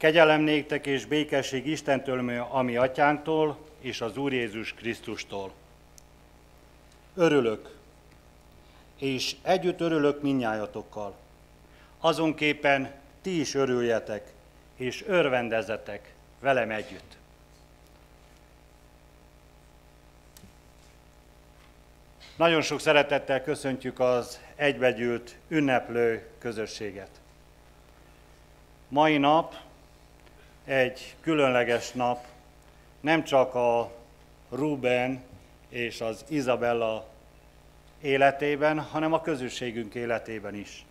Kegyelem néktek és békesség Istentől, ami atyánktól, és az Úr Jézus Krisztustól. Örülök, és együtt örülök minnyájatokkal. Azonképpen ti is örüljetek, és örvendezetek velem együtt. Nagyon sok szeretettel köszöntjük az egybegyűlt ünneplő közösséget. Mai nap egy különleges nap, nem csak a Ruben és az Izabella életében, hanem a közösségünk életében is.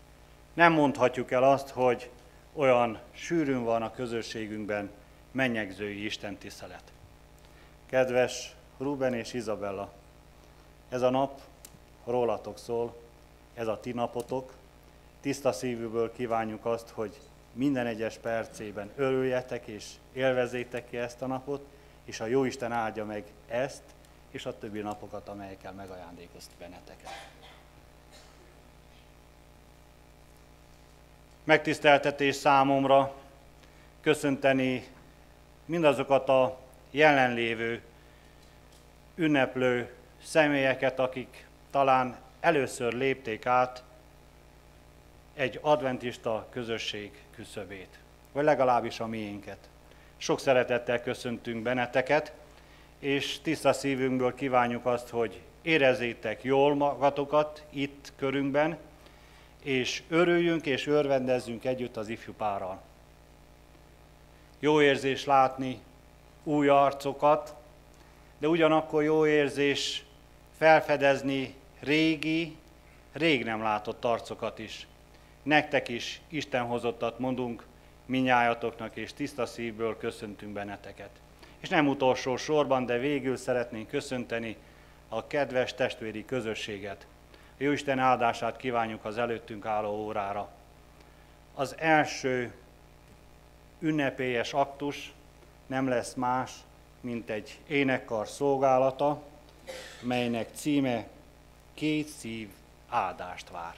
Nem mondhatjuk el azt, hogy olyan sűrűn van a közösségünkben mennyegzői Isten tisztelet. Kedves Ruben és Izabella, ez a nap rólatok szól, ez a ti napotok. Tiszta szívűből kívánjuk azt, hogy minden egyes percében örüljetek és élvezétek ki ezt a napot, és a Jóisten áldja meg ezt és a többi napokat, amelyekkel megajándékozt benneteket. Megtiszteltetés számomra köszönteni mindazokat a jelenlévő, ünneplő személyeket, akik talán először lépték át egy adventista közösség küszöbét, vagy legalábbis a miénket. Sok szeretettel köszöntünk benneteket, és tiszta szívünkből kívánjuk azt, hogy érezzétek jól magatokat itt körünkben, és örüljünk és örvendezzünk együtt az ifjú párral. Jó érzés látni új arcokat, de ugyanakkor jó érzés felfedezni régi, rég nem látott arcokat is. Nektek is Isten hozottat mondunk, minnyájatoknak és tiszta szívből köszöntünk benneteket. És nem utolsó sorban, de végül szeretnénk köszönteni a kedves testvéri közösséget. A Jóisten áldását kívánjuk az előttünk álló órára. Az első ünnepélyes aktus nem lesz más, mint egy énekkar szolgálata, melynek címe Két szív áldást vár.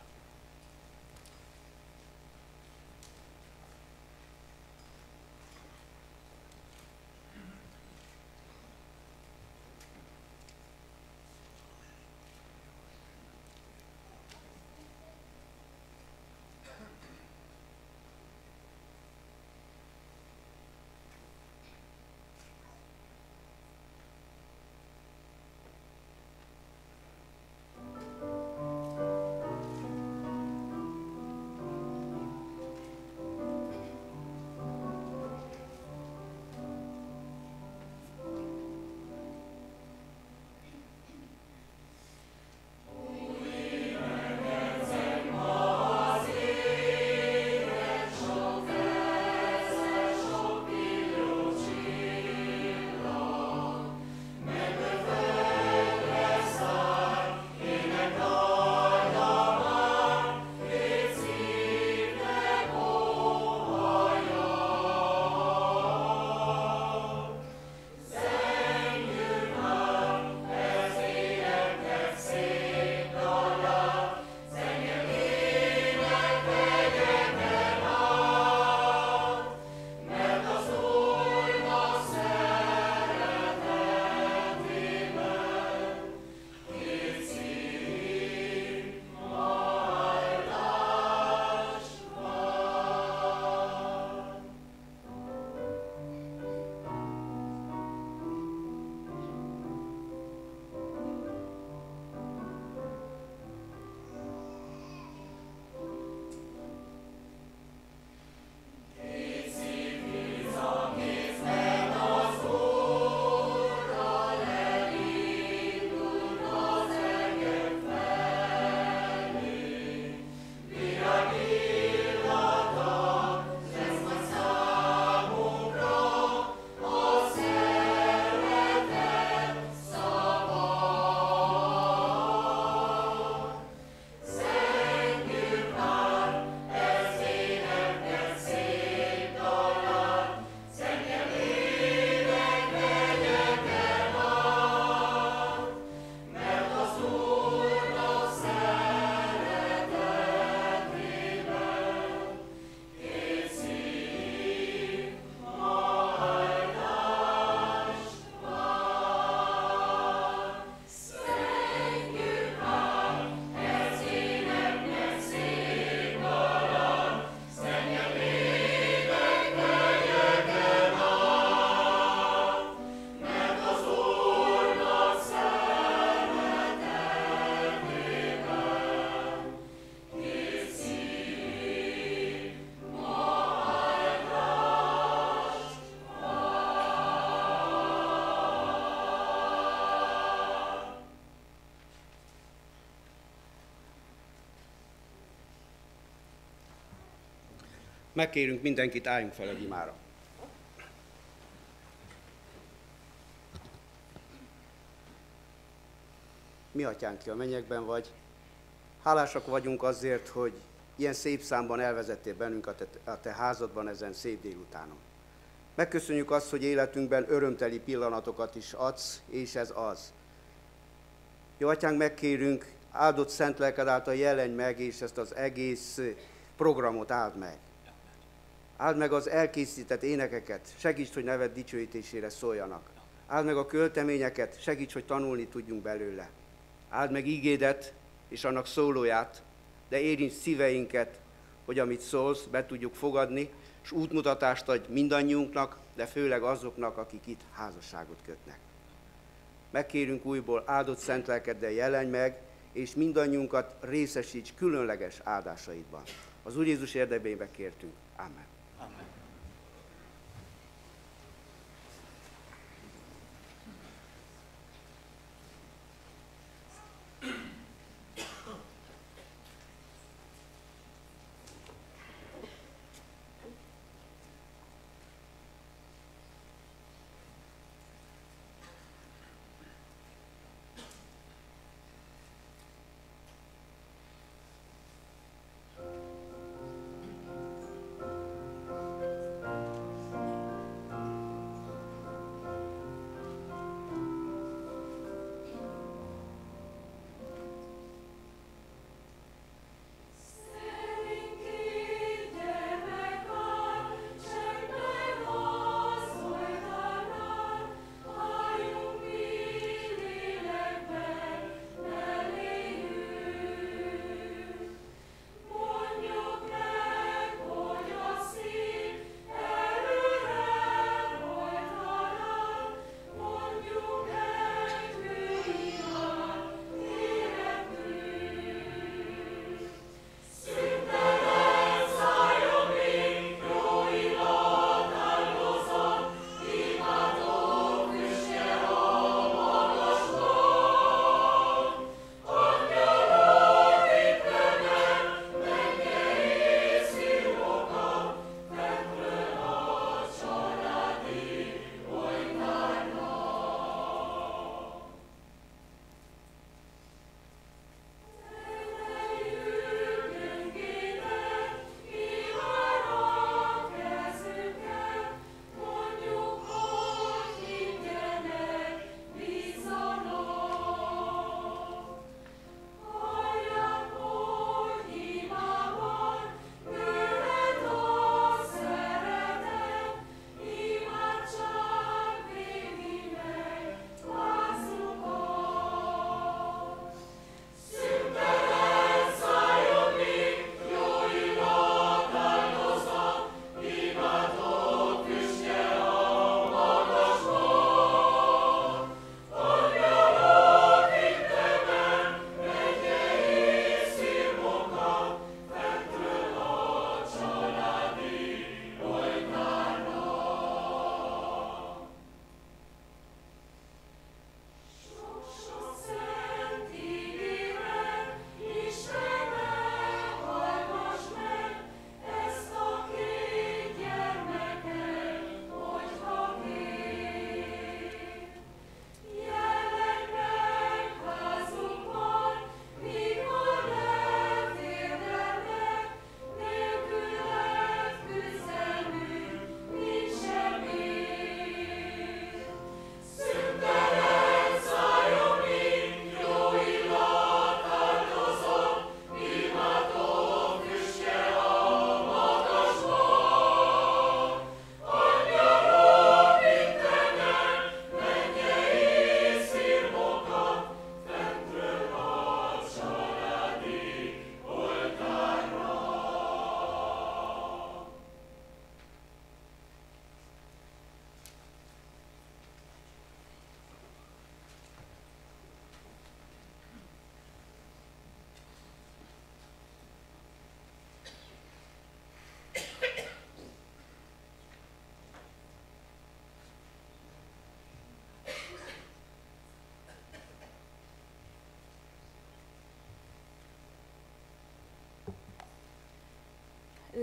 Megkérünk mindenkit, álljunk fel egy imára. Mi atyánk, ki a mennyekben vagy, hálásak vagyunk azért, hogy ilyen szép számban elvezettél bennünket a te, házadban ezen szép délutánon. Megköszönjük azt, hogy életünkben örömteli pillanatokat is adsz, és ez az. Jó atyánk, megkérünk, áldott szent lelked által jelenj meg, és ezt az egész programot áld meg. Áld meg az elkészített énekeket, segíts, hogy neved dicsőítésére szóljanak. Áld meg a költeményeket, segíts, hogy tanulni tudjunk belőle. Áld meg ígédet és annak szólóját, de érints szíveinket, hogy amit szólsz, be tudjuk fogadni, és útmutatást adj mindannyiunknak, de főleg azoknak, akik itt házasságot kötnek. Megkérünk újból áldott szent lelkeddel jelenj meg, és mindannyiunkat részesíts különleges áldásaidban. Az Úr Jézus érdekében kértünk. Amen.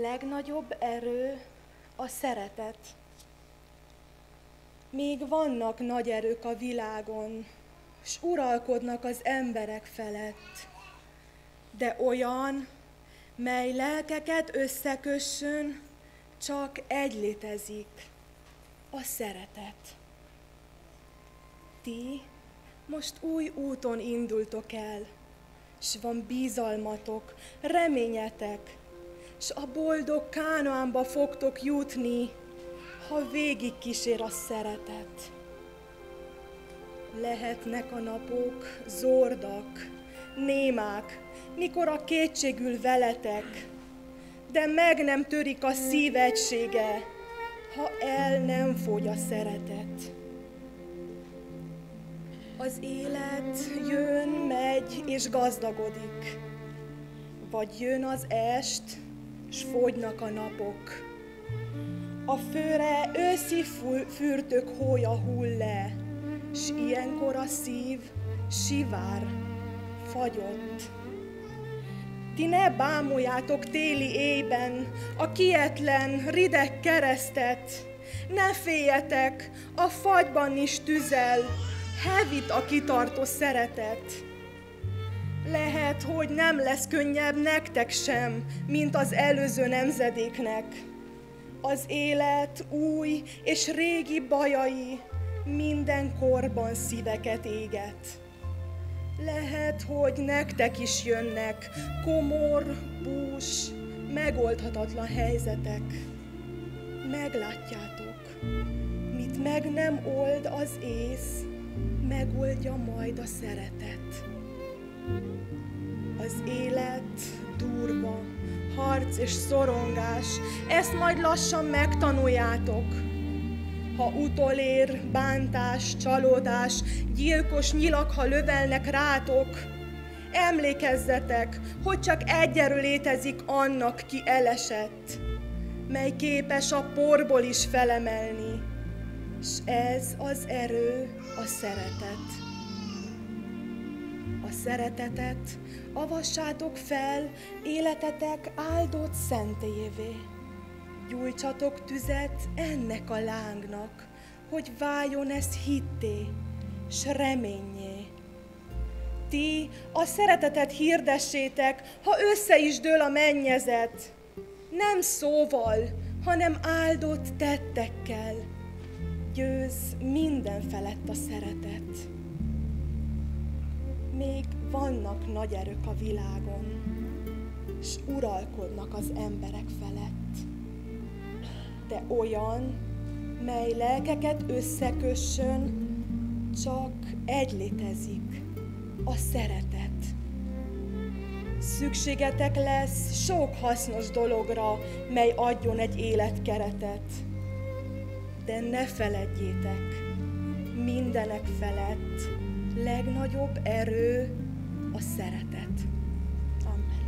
Legnagyobb erő a szeretet. Még vannak nagy erők a világon, s uralkodnak az emberek felett, de olyan, mely lelkeket összekössön, csak egy létezik, a szeretet. Ti most új úton indultok el, s van bizalmatok, reményetek, s a boldog Kánaánba fogtok jutni, ha végig kísér a szeretet. Lehetnek a napok zordak, némák, mikor a kétségül veletek, de meg nem törik a szív egysége, ha el nem fogy a szeretet. Az élet jön, megy és gazdagodik, vagy jön az est, s fogynak a napok. A főre őszi fürtök hója hull le, s ilyenkor a szív sivár, fagyott. Ti ne bámuljátok téli éjben a kietlen, rideg keresztet, ne féljetek, a fagyban is tüzel, hevít a kitartó szeretet. Lehet, hogy nem lesz könnyebb nektek sem, mint az előző nemzedéknek. Az élet új és régi bajai minden korban szíveket éget. Lehet, hogy nektek is jönnek komor, bús, megoldhatatlan helyzetek. Meglátjátok, mit meg nem old az ész, megoldja majd a szeretet. Az élet durva, harc és szorongás, ezt majd lassan megtanuljátok. Ha utolér, bántás, csalódás, gyilkos nyilak, ha lövelnek rátok, emlékezzetek, hogy csak egy erő létezik annak, ki elesett, mely képes a porból is felemelni, és ez az erő a szeretet. Szeretetet avassátok fel életetek áldott szentélyévé. Gyújtsatok tüzet ennek a lángnak, hogy váljon ez hitté, s reményé. Ti a szeretetet hirdessétek, ha össze is dől a mennyezet, nem szóval, hanem áldott tettekkel győz minden felett a szeretet. Még vannak nagy erők a világon, és uralkodnak az emberek felett. De olyan, mely lelkeket összekössön, csak egy létezik, a szeretet. Szükségetek lesz sok hasznos dologra, mely adjon egy életkeretet de ne feledjétek, mindenek felett legnagyobb erő a szeretet. Amen.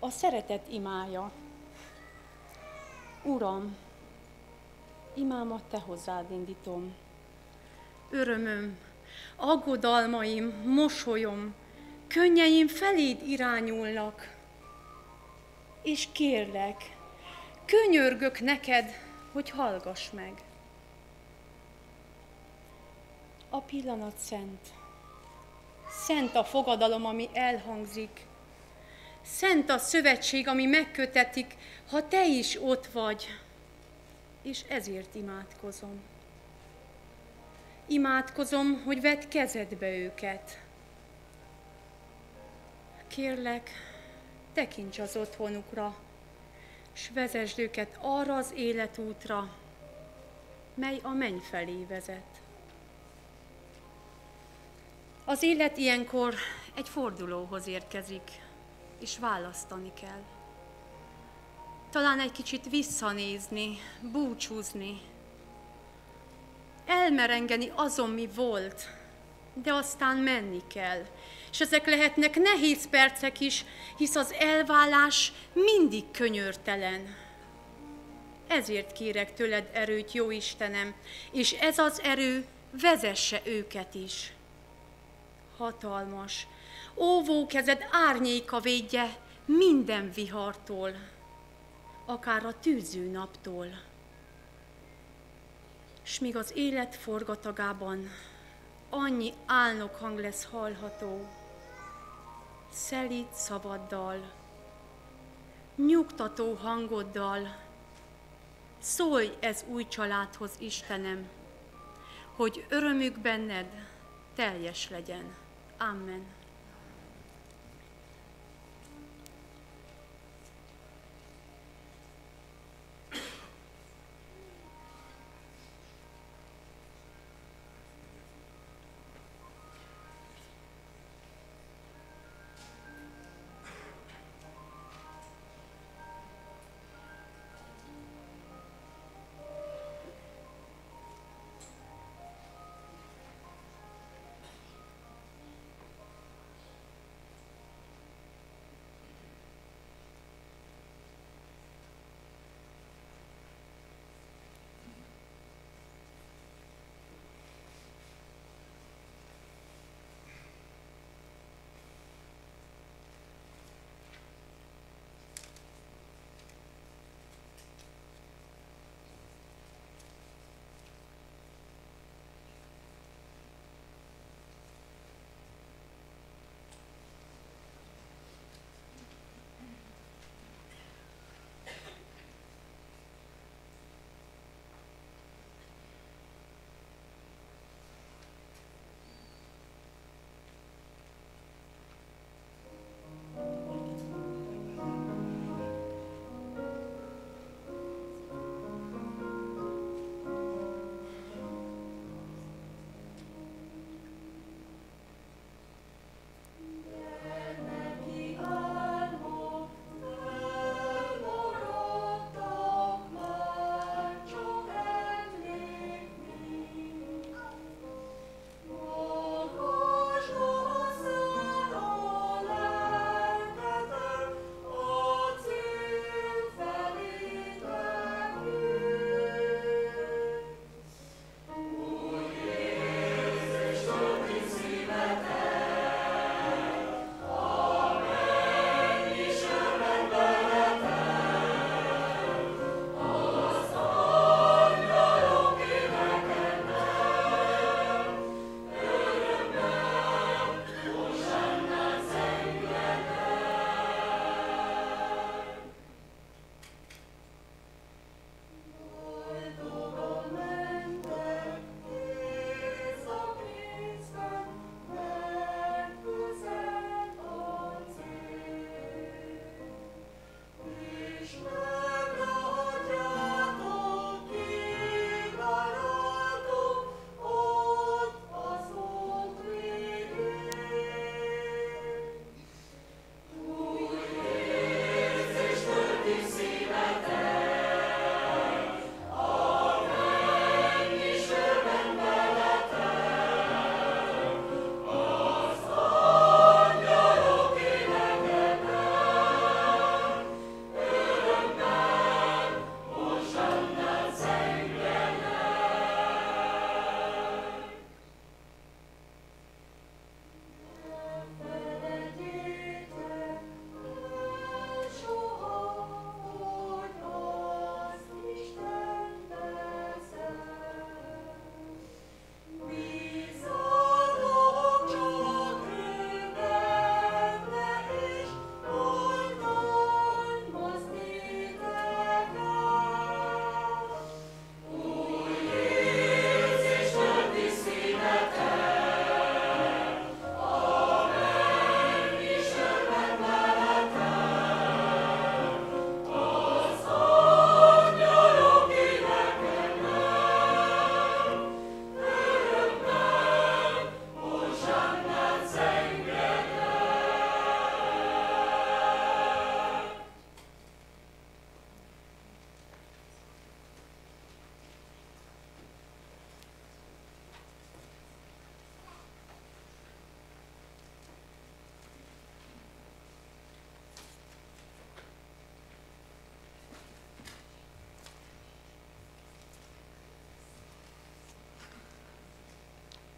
A szeretet imája. Uram, imámat Te hozzád indítom. Örömöm, aggodalmaim, mosolyom, könnyeim feléd irányulnak. És kérlek, könyörgök neked, hogy hallgass meg. A pillanat szent. Szent a fogadalom, ami elhangzik. Szent a szövetség, ami megkötetik, ha te is ott vagy. És ezért imádkozom. Imádkozom, hogy vedd kezedbe őket. Kérlek, tekints az otthonukra, s vezesd őket arra az életútra, mely a menny felé vezet. Az élet ilyenkor egy fordulóhoz érkezik, és választani kell. Talán egy kicsit visszanézni, búcsúzni, elmerengeni azon, mi volt, de aztán menni kell. És ezek lehetnek nehéz percek is, hisz az elvállás mindig könyörtelen. Ezért kérek tőled erőt, jó Istenem, és ez az erő vezesse őket is. Hatalmas, óvó kezed árnyéka védje minden vihartól, akár a tűző naptól s míg az élet forgatagában annyi álnok hang lesz hallható, szelíd szavaddal, nyugtató hangoddal, szólj ez új családhoz, Istenem, hogy örömük benned teljes legyen. Amen.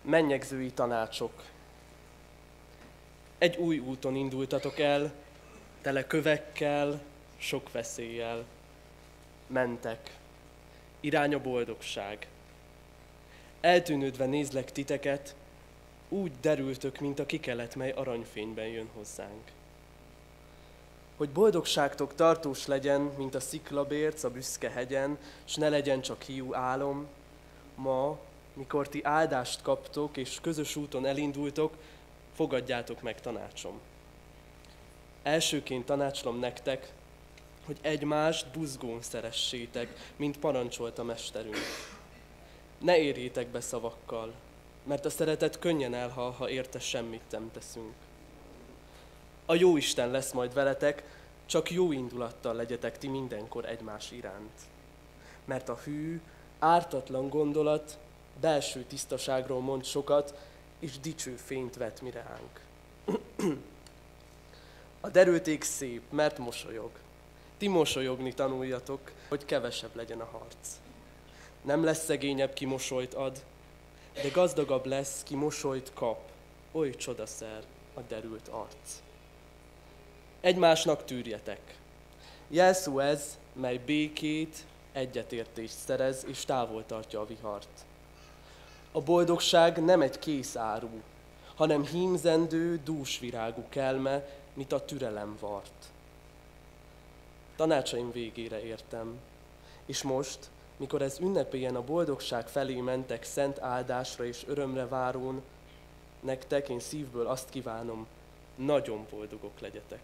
Mennyegzői tanácsok. Egy új úton indultatok el, tele kövekkel, sok veszéllyel. Mentek. Irány a boldogság. Eltűnődve nézlek titeket, úgy derültök, mint a kikelet, mely aranyfényben jön hozzánk. Hogy boldogságtok tartós legyen, mint a sziklabérc a büszke hegyen, s ne legyen csak hiú álom, ma, mikor ti áldást kaptok, és közös úton elindultok, fogadjátok meg tanácsom. Elsőként tanácsolom nektek, hogy egymást buzgón szeressétek, mint parancsolt a mesterünk. Ne érjétek be szavakkal, mert a szeretet könnyen elhal, ha érte semmit nem teszünk. A jó Isten lesz majd veletek, csak jó indulattal legyetek ti mindenkor egymás iránt. Mert a hű, ártatlan gondolat belső tisztaságról mond sokat, és dicső fényt vet mi ránk. A derülték szép, mert mosolyog. Ti mosolyogni tanuljatok, hogy kevesebb legyen a harc. Nem lesz szegényebb, ki mosolyt ad, de gazdagabb lesz, ki mosolyt kap. Oly csodaszer a derült arc. Egymásnak tűrjetek. Jelszó ez, mely békét, egyetértést szerez és távol tartja a vihart. A boldogság nem egy kész áru, hanem hímzendő, dúsvirágú kelme, mint a türelem vart. Tanácsaim végére értem, és most, mikor ez ünnepélyen a boldogság felé mentek szent áldásra és örömre várón, nektek én szívből azt kívánom, nagyon boldogok legyetek.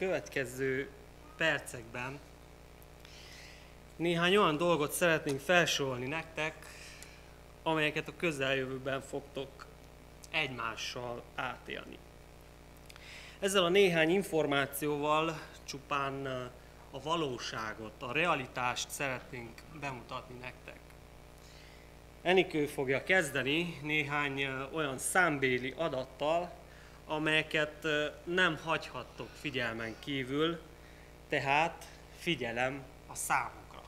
Következő percekben néhány olyan dolgot szeretnénk felsorolni nektek, amelyeket a közeljövőben fogtok egymással átélni. Ezzel a néhány információval csupán a valóságot, a realitást szeretnénk bemutatni nektek. Enikő fogja kezdeni néhány olyan számbéli adattal, amelyeket nem hagyhattok figyelmen kívül, tehát figyelem a számokra.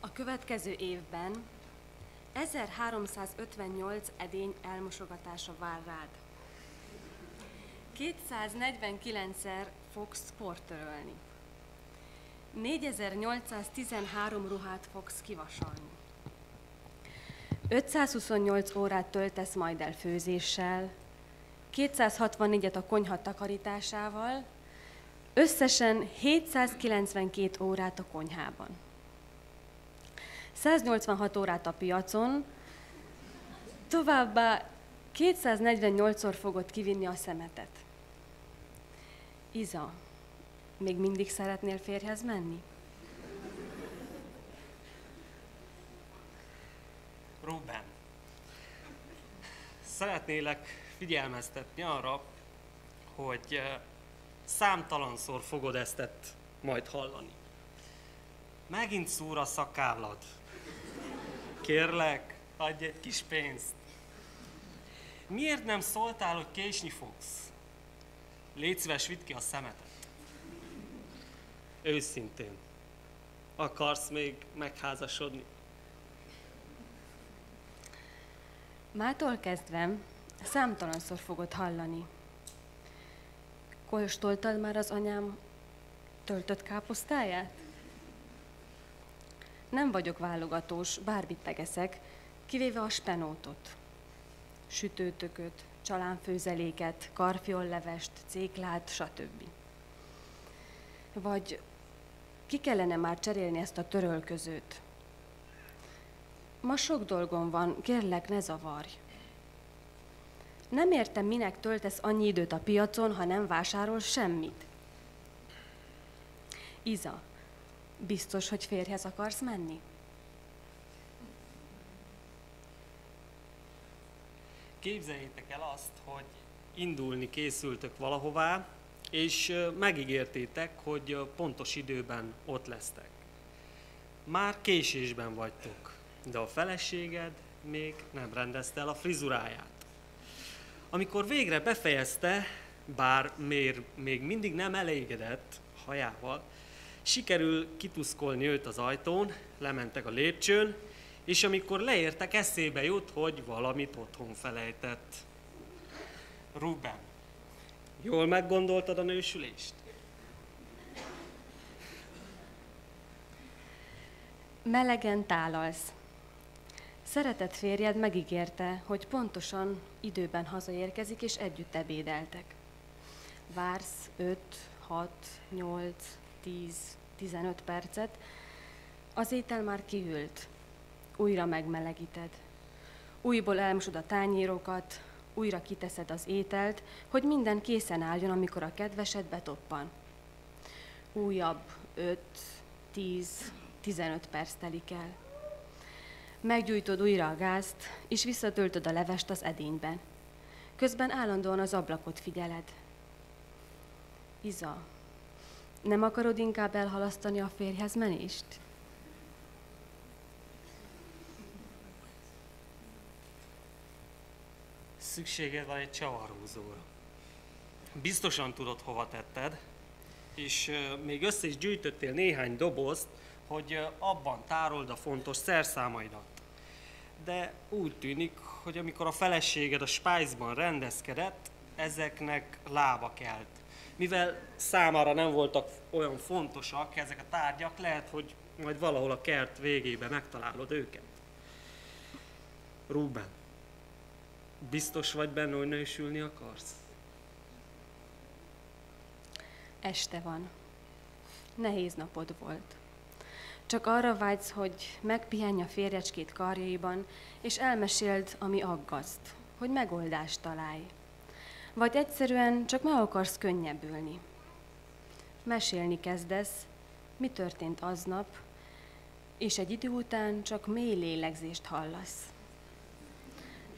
A következő évben 1358 edény elmosogatása vár rád. 249-szer fogsz sportörölni. 4813 ruhát fogsz kivasalni. 528 órát töltesz majd el főzéssel, 264-et a konyha takarításával, összesen 792 órát a konyhában. 186 órát a piacon, továbbá 248-szor fogod kivinni a szemetet. Iza, még mindig szeretnél férjhez menni? Ruben, szeretnélek figyelmeztetni arra, hogy eh, számtalanszor fogod ezt majd hallani. Megint szúr a szakávlad. Kérlek, adj egy kis pénzt. Miért nem szóltál, hogy késni fogsz? Légy szíves, vidd ki a szemetet. Őszintén. Akarsz még megházasodni? Mától kezdve számtalanszor fogod hallani. Kóstoltad már az anyám töltött káposztáját? Nem vagyok válogatós, bármit megeszek, kivéve a spenótot. Sütőtököt, csalánfőzeléket, karfiollevest, céklát, stb. Vagy ki kellene már cserélni ezt a törölközőt? Ma sok dolgom van, kérlek, ne zavarj. Nem értem, minek töltesz annyi időt a piacon, ha nem vásárol semmit. Iza, biztos, hogy férjhez akarsz menni? Képzeljétek el azt, hogy indulni készültök valahová, és megígértétek, hogy pontos időben ott lesztek. Már késésben vagytok, de a feleséged még nem rendezte el a frizuráját. Amikor végre befejezte, bár mér, még mindig nem elégedett hajával, sikerül kituszkolni őt az ajtón, lementek a lépcsőn, és amikor leértek, eszébe jut, hogy valamit otthon felejtett. Ruben, jól meggondoltad a nősülést? Melegen tálalsz. Szeretett férjed megígérte, hogy pontosan időben hazaérkezik, és együtt ebédeltek. Vársz 5, 6, 8, 10, 15 percet, az étel már kihűlt. Újra megmelegíted. Újból elmosod a tányérokat, újra kiteszed az ételt, hogy minden készen álljon, amikor a kedvesed betoppan. Újabb 5, 10, 15 perc telik el. Meggyújtod újra a gázt, és visszatöltöd a levest az edényben. Közben állandóan az ablakot figyeled. Iza, nem akarod inkább elhalasztani a férjhez menést? Szükséged van egy csavarózóra. Biztosan tudod, hova tetted, és még össze is gyűjtöttél néhány dobozt, hogy abban tárold a fontos szerszámaidat. De úgy tűnik, hogy amikor a feleséged a spájzban rendezkedett, ezeknek lába kelt. Mivel számára nem voltak olyan fontosak ezek a tárgyak, lehet, hogy majd valahol a kert végében megtalálod őket. Ruben, biztos vagy benne, hogy nősülni akarsz? Este van. Nehéz napod volt. Csak arra vágysz, hogy megpihenj a férjecskét karjaiban, és elmeséld, ami aggaszt, hogy megoldást találj. Vagy egyszerűen csak meg akarsz könnyebbülni. Mesélni kezdesz, mi történt aznap, és egy idő után csak mély lélegzést hallasz.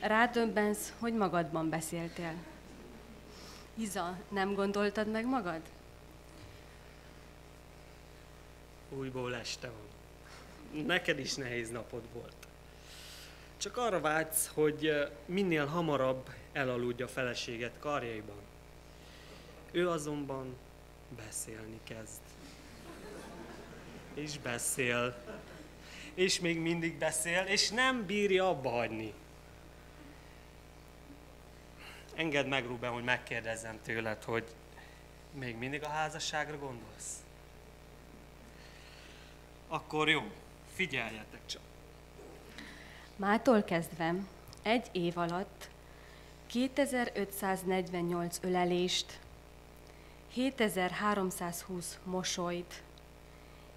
Rádöbbensz, hogy magadban beszéltél. Iza, nem gondoltad meg magad? Újból este van. Neked is nehéz napod volt. Csak arra vágysz, hogy minél hamarabb elaludj a feleséget karjaiban. Ő azonban beszélni kezd. És beszél. És még mindig beszél, és nem bírja abba hagyni. Engedd meg, Ruben, hogy megkérdezzem tőled, hogy még mindig a házasságra gondolsz? Akkor jó, figyeljetek csak. Mától kezdve egy év alatt 2548 ölelést, 7320 mosolyt,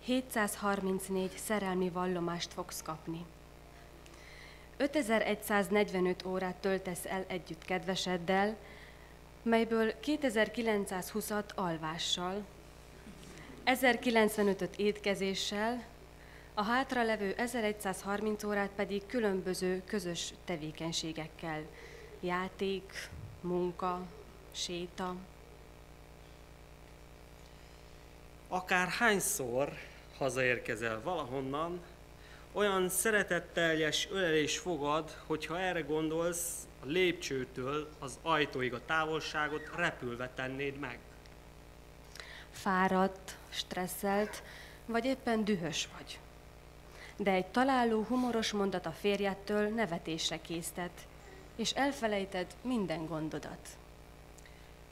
734 szerelmi vallomást fogsz kapni. 5145 órát töltesz el együtt kedveseddel, melyből 2920-at alvással, 1095-öt étkezéssel, a hátralevő 1130 órát pedig különböző közös tevékenységekkel, játék, munka, séta. Akár hányszor hazaérkezel valahonnan, olyan szeretetteljes ölelés fogad, hogyha erre gondolsz, a lépcsőtől az ajtóig a távolságot repülve tennéd meg. Fáradt, stresszelt, vagy éppen dühös vagy. De egy találó, humoros mondat a férjettől nevetésre késztet, és elfelejted minden gondodat.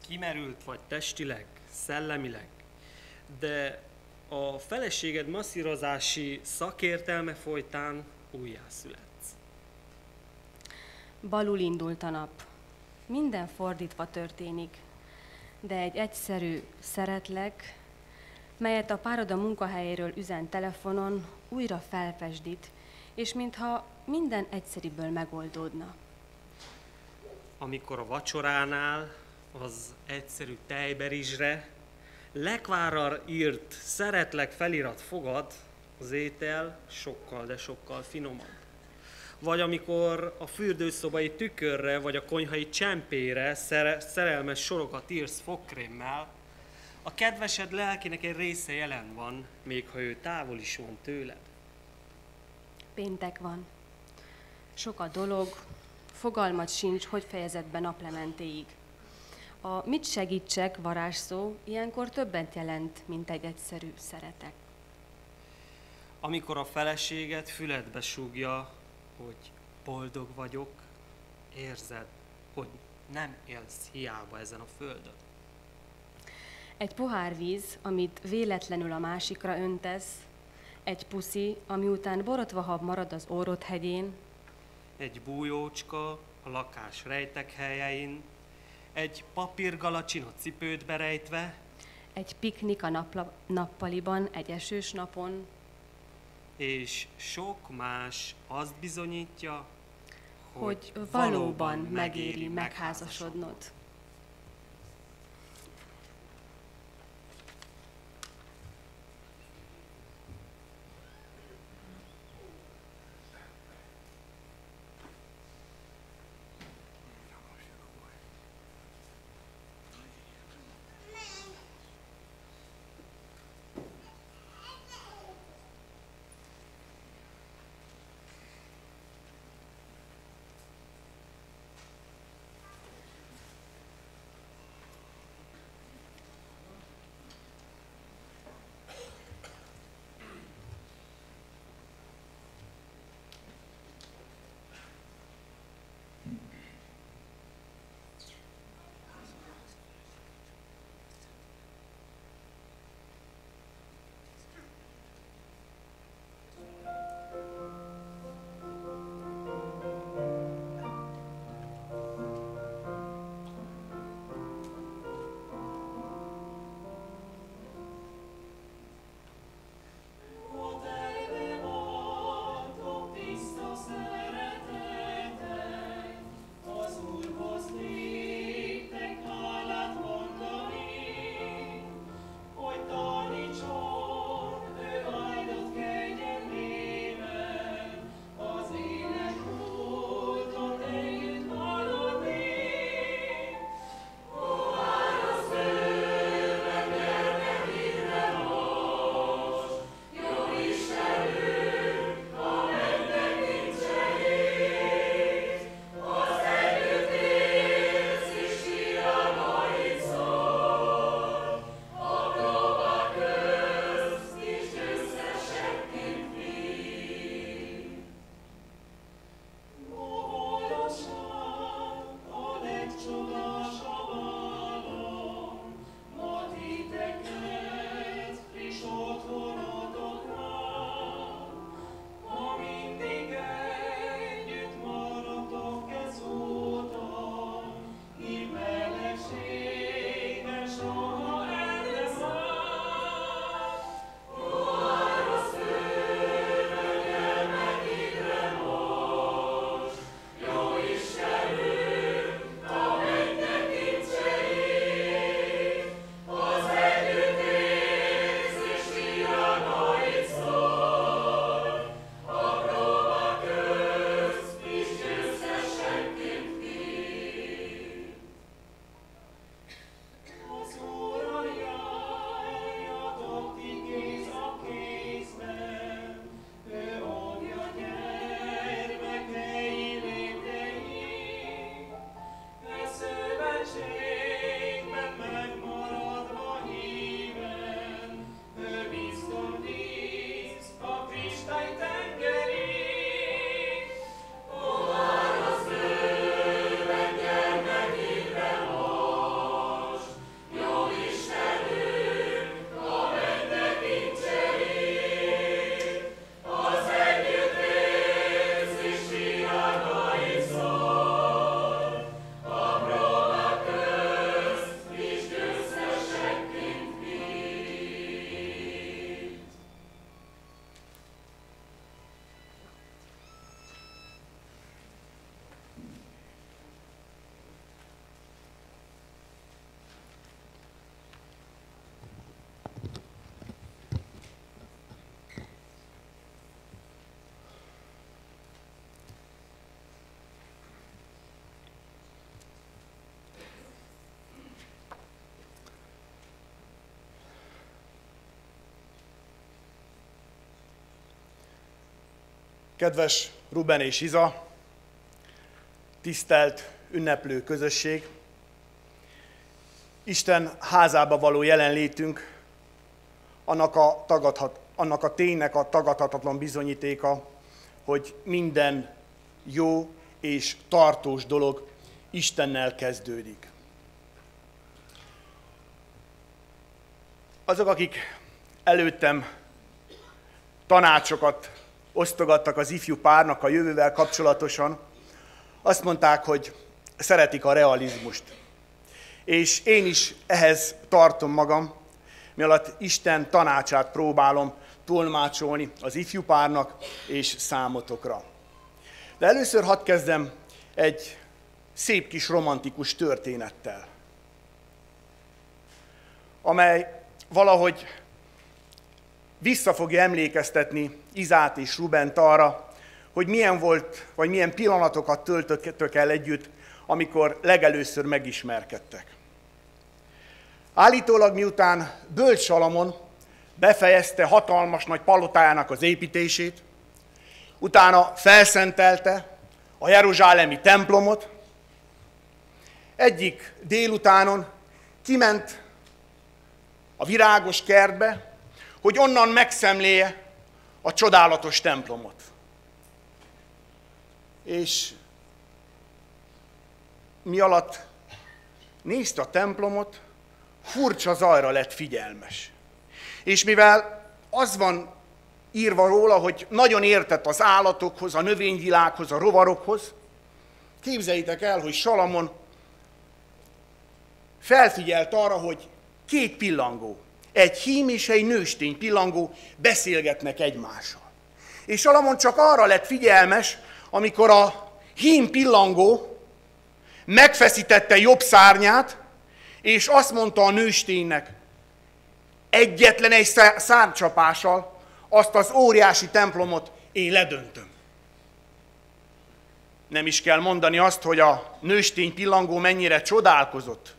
Kimerült vagy testileg, szellemileg, de a feleséged masszírozási szakértelme folytán újjászületsz. Balul indult a nap. Minden fordítva történik, de egy egyszerű szeretlek, melyet a párod a munkahelyéről üzen telefonon, újra felfesdít, és mintha minden egyszeriből megoldódna. Amikor a vacsoránál az egyszerű tejberizsre lekvárral írt szeretlek felirat fogad, az étel sokkal, de sokkal finomabb. Vagy amikor a fürdőszobai tükörre, vagy a konyhai csempére szerelmes sorokat írsz fogkrémmel, a kedvesed lelkének egy része jelen van, még ha ő távol is van tőled. Péntek van. Sok a dolog, fogalmat sincs, hogy fejezett be naplementéig. A mit segítsek varázsszó ilyenkor többet jelent, mint egy egyszerű szeretek. Amikor a feleséget füledbe súgja, hogy boldog vagyok, érzed, hogy nem élsz hiába ezen a földön. Egy pohár víz, amit véletlenül a másikra öntesz, egy puszi, ami után borotva marad az órod hegyén, egy bújócska a lakás rejtek helyein, egy papírgalacsin a cipőt berejtve, egy piknik a napla- nappaliban egy esős napon, és sok más azt bizonyítja, hogy, hogy valóban megéri megházasodnod. Kedves Ruben és Iza, tisztelt ünneplő közösség, Isten házába való jelenlétünk, annak a, tagadhat, annak a ténynek a tagadhatatlan bizonyítéka, hogy minden jó és tartós dolog Istennel kezdődik. Azok, akik előttem tanácsokat osztogattak az ifjú párnak a jövővel kapcsolatosan, azt mondták, hogy szeretik a realizmust. És én is ehhez tartom magam, mi alatt Isten tanácsát próbálom tolmácsolni az ifjú párnak és számotokra. De először hadd kezdem egy szép kis romantikus történettel, amely valahogy vissza fogja emlékeztetni Izát és Rubent arra, hogy milyen volt, vagy milyen pillanatokat töltöttek el együtt, amikor legelőször megismerkedtek. Állítólag miután Bölcs Salamon befejezte hatalmas nagy palotájának az építését, utána felszentelte a Jeruzsálemi templomot, egyik délutánon kiment a virágos kertbe, hogy onnan megszemléje a csodálatos templomot. És mi alatt nézte a templomot, furcsa zajra lett figyelmes. És mivel az van írva róla, hogy nagyon értett az állatokhoz, a növényvilághoz, a rovarokhoz, képzeljétek el, hogy Salamon felfigyelt arra, hogy két pillangó, egy hím és egy nőstény pillangó beszélgetnek egymással. És Salamon csak arra lett figyelmes, amikor a hím pillangó megfeszítette jobb szárnyát, és azt mondta a nősténynek, egyetlen egy szárcsapással azt az óriási templomot én ledöntöm. Nem is kell mondani azt, hogy a nőstény pillangó mennyire csodálkozott.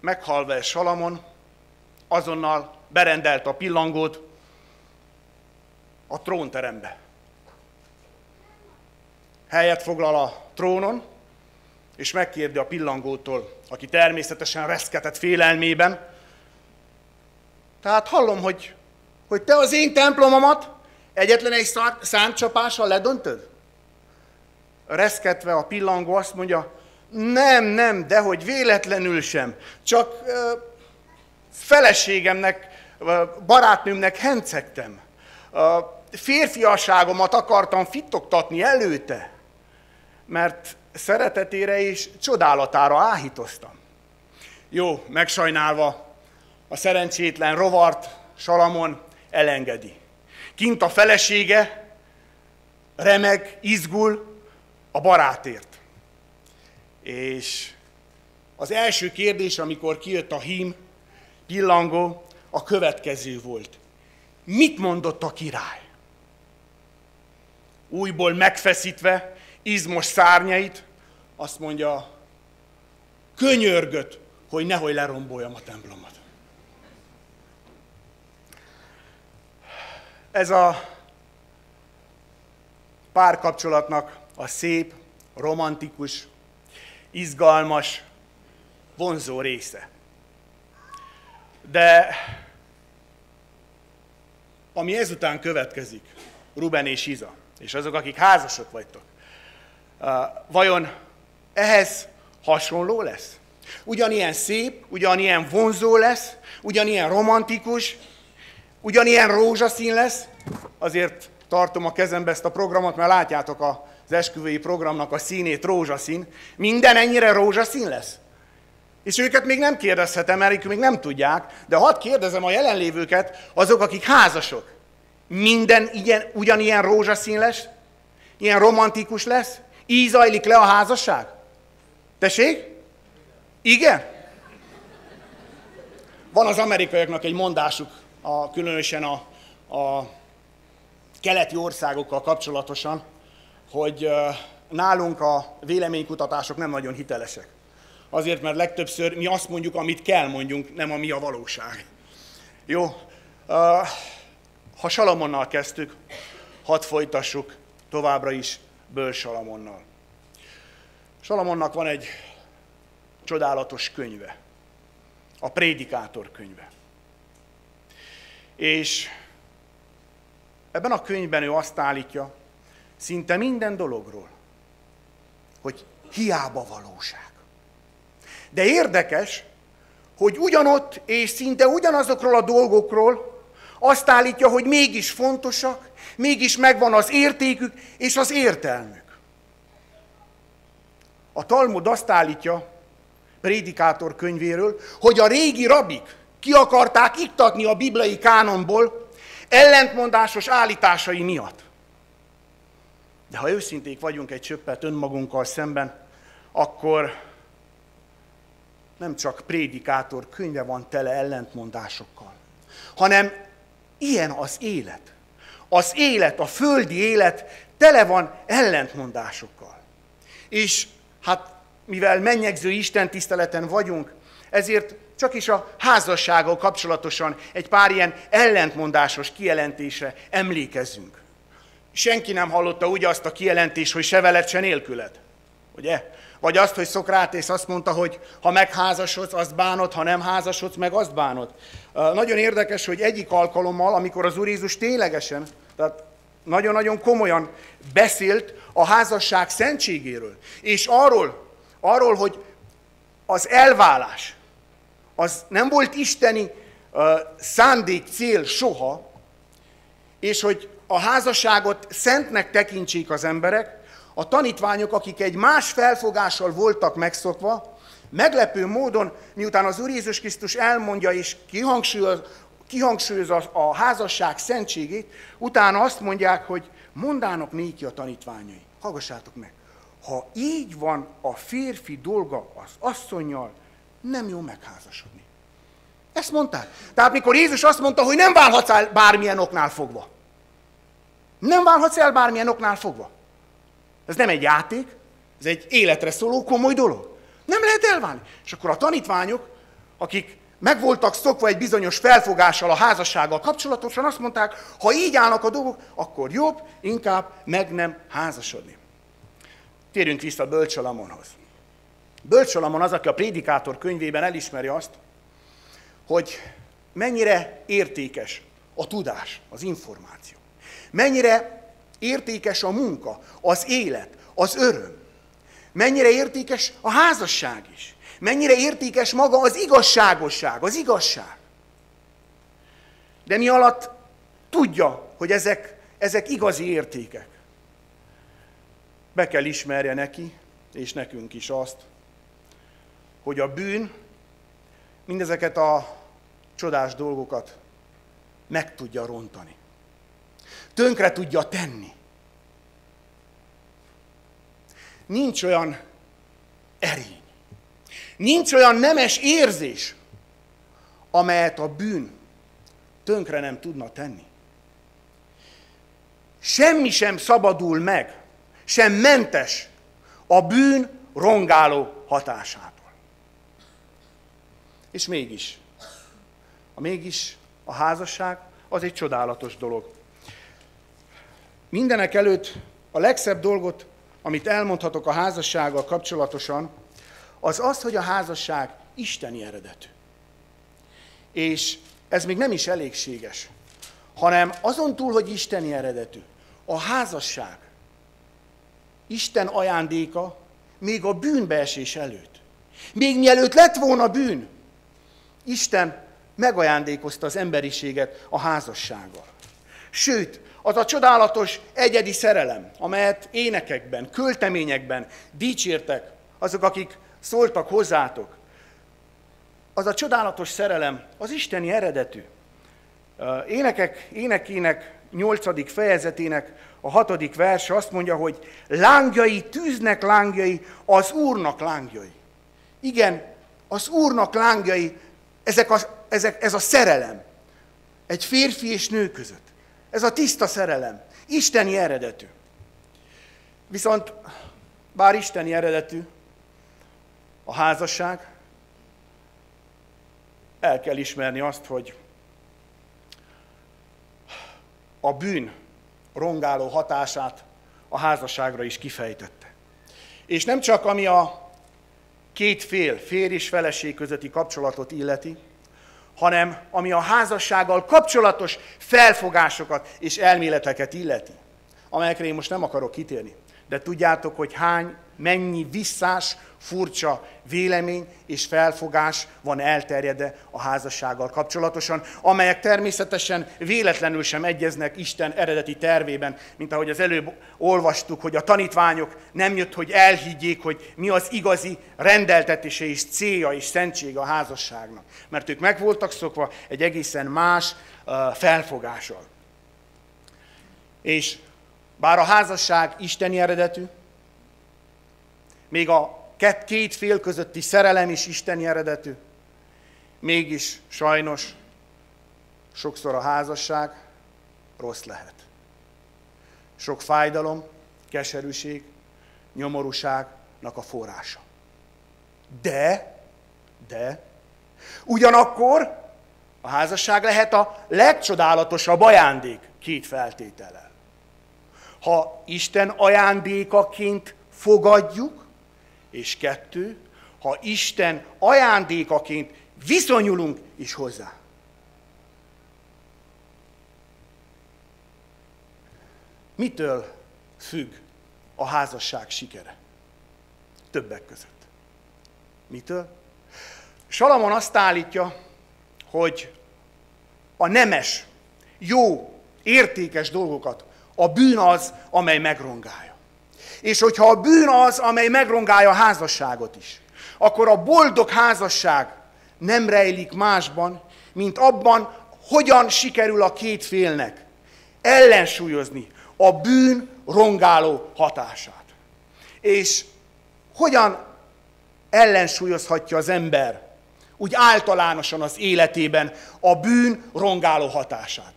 Meghalva ez Salamon, azonnal berendelt a pillangót a trónterembe. Helyet foglal a trónon, és megkérdi a pillangótól, aki természetesen reszketett félelmében. Tehát hallom, hogy, hogy te az én templomomat egyetlen egy száncsapással ledöntöd? Reszketve a pillangó azt mondja, nem, nem, de hogy véletlenül sem. Csak uh, feleségemnek, uh, barátnőmnek hencegtem. Uh, férfiasságomat akartam fittogtatni előtte, mert szeretetére és csodálatára áhítoztam. Jó, megsajnálva a szerencsétlen rovart Salamon elengedi. Kint a felesége remeg, izgul a barátért. És az első kérdés, amikor kijött a hím, pillangó, a következő volt. Mit mondott a király? Újból megfeszítve, izmos szárnyait, azt mondja, könyörgött, hogy nehogy leromboljam a templomat. Ez a párkapcsolatnak a szép, romantikus, izgalmas, vonzó része. De ami ezután következik, Ruben és Iza, és azok, akik házasok vagytok, vajon ehhez hasonló lesz? Ugyanilyen szép, ugyanilyen vonzó lesz, ugyanilyen romantikus, ugyanilyen rózsaszín lesz. Azért tartom a kezembe ezt a programot, mert látjátok az esküvői programnak a színét rózsaszín. Minden ennyire rózsaszín lesz? És őket még nem kérdezhetem, mert ők még nem tudják, de hadd kérdezem a jelenlévőket, azok, akik házasok. Minden ilyen, ugyanilyen rózsaszín lesz? Ilyen romantikus lesz? Így zajlik le a házasság? Tessék? Igen? Van az amerikaiaknak egy mondásuk, a, különösen a, a keleti országokkal kapcsolatosan, hogy nálunk a véleménykutatások nem nagyon hitelesek. Azért, mert legtöbbször mi azt mondjuk, amit kell mondjunk, nem ami a valóság. Jó, Ha Salamonnal kezdtük, hadd folytassuk továbbra is Böl Salamonnal. Salamonnak van egy csodálatos könyve, a Prédikátor könyve. És ebben a könyvben ő azt állítja, szinte minden dologról, hogy hiába valóság. De érdekes, hogy ugyanott és szinte ugyanazokról a dolgokról azt állítja, hogy mégis fontosak, mégis megvan az értékük és az értelmük. A Talmud azt állítja, prédikátor könyvéről, hogy a régi rabik ki akarták iktatni a bibliai kánonból ellentmondásos állításai miatt. De ha őszinték vagyunk egy csöppet önmagunkkal szemben, akkor nem csak prédikátor könyve van tele ellentmondásokkal, hanem ilyen az élet. Az élet, a földi élet tele van ellentmondásokkal. És hát mivel mennyegző Isten tiszteleten vagyunk, ezért csak is a házassággal kapcsolatosan egy pár ilyen ellentmondásos kijelentésre emlékezzünk. Senki nem hallotta úgy azt a kijelentést, hogy se veled, se nélküled. Ugye? Vagy azt, hogy Szokrátész azt mondta, hogy ha megházasodsz, azt bánod, ha nem házasodsz, meg azt bánod. Nagyon érdekes, hogy egyik alkalommal, amikor az Úr Jézus ténylegesen, tehát nagyon-nagyon komolyan beszélt a házasság szentségéről, és arról, arról, hogy az elválás, az nem volt isteni uh, szándék, cél soha, és hogy a házasságot szentnek tekintsék az emberek, a tanítványok, akik egy más felfogással voltak megszokva, meglepő módon, miután az Úr Jézus Krisztus elmondja és kihangsúlyoz, a házasság szentségét, utána azt mondják, hogy mondának néki a tanítványai. Hallgassátok meg. Ha így van a férfi dolga az asszonyjal, nem jó megházasodni. Ezt mondták. Tehát mikor Jézus azt mondta, hogy nem válhatsz bármilyen oknál fogva. Nem válhatsz el bármilyen oknál fogva. Ez nem egy játék, ez egy életre szóló komoly dolog. Nem lehet elválni. És akkor a tanítványok, akik meg voltak szokva egy bizonyos felfogással a házassággal kapcsolatosan, azt mondták, ha így állnak a dolgok, akkor jobb, inkább meg nem házasodni. Térjünk vissza Bölcsalamonhoz. Bölcsalamon az, aki a prédikátor könyvében elismeri azt, hogy mennyire értékes a tudás, az információ. Mennyire értékes a munka, az élet, az öröm. Mennyire értékes a házasság is. Mennyire értékes maga az igazságosság, az igazság. De mi alatt tudja, hogy ezek, ezek igazi értékek. Be kell ismerje neki, és nekünk is azt, hogy a bűn mindezeket a csodás dolgokat meg tudja rontani tönkre tudja tenni. Nincs olyan erény, nincs olyan nemes érzés, amelyet a bűn tönkre nem tudna tenni. Semmi sem szabadul meg, sem mentes a bűn rongáló hatásától. És mégis, a mégis a házasság az egy csodálatos dolog. Mindenek előtt a legszebb dolgot, amit elmondhatok a házassággal kapcsolatosan, az az, hogy a házasság isteni eredetű. És ez még nem is elégséges, hanem azon túl, hogy isteni eredetű, a házasság Isten ajándéka még a bűnbeesés előtt. Még mielőtt lett volna bűn, Isten megajándékozta az emberiséget a házassággal. Sőt, az a csodálatos egyedi szerelem, amelyet énekekben, költeményekben dicsértek azok, akik szóltak hozzátok. Az a csodálatos szerelem az isteni eredetű. Énekek, énekének nyolcadik fejezetének a hatodik vers azt mondja, hogy lángjai, tűznek lángjai, az Úrnak lángjai. Igen, az Úrnak lángjai, ezek a, ezek, ez a szerelem. Egy férfi és nő között. Ez a tiszta szerelem. Isteni eredetű. Viszont bár isteni eredetű a házasság, el kell ismerni azt, hogy a bűn rongáló hatását a házasságra is kifejtette. És nem csak ami a két fél, férj és feleség közötti kapcsolatot illeti, hanem ami a házassággal kapcsolatos felfogásokat és elméleteket illeti, amelyekre én most nem akarok kitérni. De tudjátok, hogy hány, mennyi visszás, furcsa vélemény és felfogás van elterjedve a házassággal kapcsolatosan, amelyek természetesen véletlenül sem egyeznek Isten eredeti tervében, mint ahogy az előbb olvastuk, hogy a tanítványok nem jött, hogy elhiggyék, hogy mi az igazi rendeltetése és célja és szentsége a házasságnak. Mert ők meg voltak szokva egy egészen más felfogással. És bár a házasság isteni eredetű, még a két fél közötti szerelem is isteni eredetű, mégis sajnos sokszor a házasság rossz lehet. Sok fájdalom, keserűség, nyomorúságnak a forrása. De, de, ugyanakkor a házasság lehet a legcsodálatosabb ajándék két feltétellel. Ha Isten ajándékaként fogadjuk, és kettő, ha Isten ajándékaként viszonyulunk is hozzá. Mitől függ a házasság sikere? Többek között. Mitől? Salamon azt állítja, hogy a nemes, jó, értékes dolgokat a bűn az, amely megrongálja. És hogyha a bűn az, amely megrongálja a házasságot is, akkor a boldog házasság nem rejlik másban, mint abban, hogyan sikerül a két félnek ellensúlyozni a bűn rongáló hatását. És hogyan ellensúlyozhatja az ember úgy általánosan az életében a bűn rongáló hatását.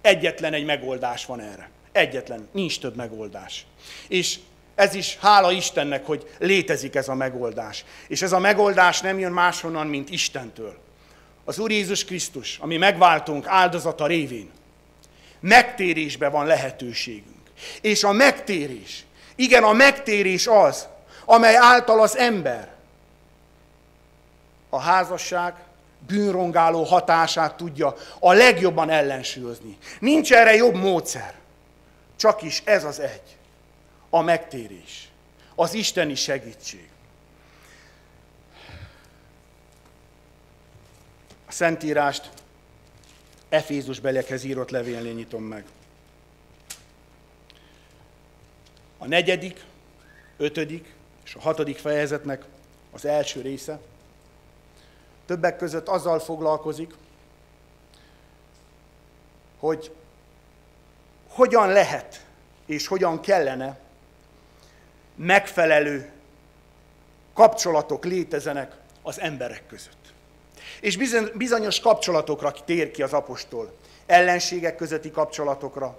Egyetlen egy megoldás van erre. Egyetlen, nincs több megoldás. És ez is hála Istennek, hogy létezik ez a megoldás. És ez a megoldás nem jön máshonnan, mint Istentől. Az Úr Jézus Krisztus, ami megváltunk áldozata révén, megtérésbe van lehetőségünk. És a megtérés, igen, a megtérés az, amely által az ember a házasság bűnrongáló hatását tudja a legjobban ellensúlyozni. Nincs erre jobb módszer. Csak is ez az egy. A megtérés. Az isteni segítség. A Szentírást Efézus belekhez írott levélnél nyitom meg. A negyedik, ötödik és a hatodik fejezetnek az első része többek között azzal foglalkozik, hogy hogyan lehet és hogyan kellene megfelelő kapcsolatok létezenek az emberek között. És bizonyos kapcsolatokra tér ki az apostol. Ellenségek közötti kapcsolatokra,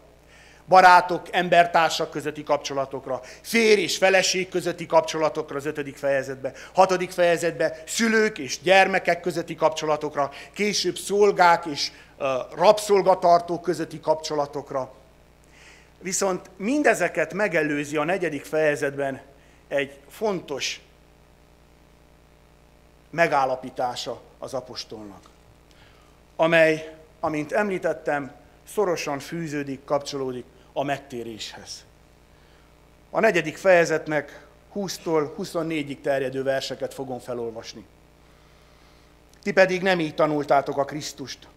barátok, embertársak közötti kapcsolatokra, férj és feleség közötti kapcsolatokra az ötödik fejezetben, hatodik fejezetben szülők és gyermekek közötti kapcsolatokra, később szolgák és uh, rabszolgatartók közötti kapcsolatokra. Viszont mindezeket megelőzi a negyedik fejezetben egy fontos megállapítása az apostolnak, amely, amint említettem, szorosan fűződik, kapcsolódik a megtéréshez. A negyedik fejezetnek 20-tól 24-ig terjedő verseket fogom felolvasni. Ti pedig nem így tanultátok a Krisztust,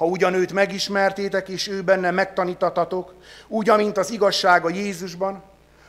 ha ugyan őt megismertétek, és ő benne megtanítatatok, úgy, amint az igazsága Jézusban,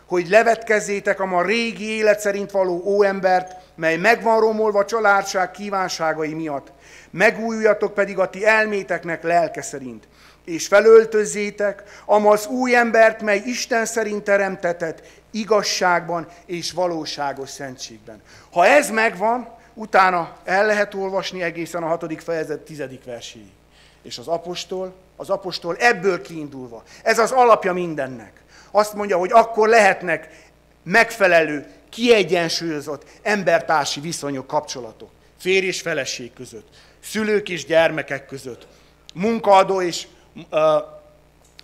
hogy levetkezzétek a ma régi élet szerint való óembert, mely megvan romolva családság kívánságai miatt. Megújuljatok pedig a ti elméteknek lelke szerint, és felöltözzétek az új embert, mely Isten szerint teremtetett, igazságban és valóságos szentségben. Ha ez megvan, utána el lehet olvasni egészen a hatodik fejezet tizedik verséig. És az apostol, az apostol ebből kiindulva, ez az alapja mindennek. Azt mondja, hogy akkor lehetnek megfelelő, kiegyensúlyozott embertársi viszonyok, kapcsolatok. Férj és feleség között, szülők és gyermekek között, munkaadó és uh,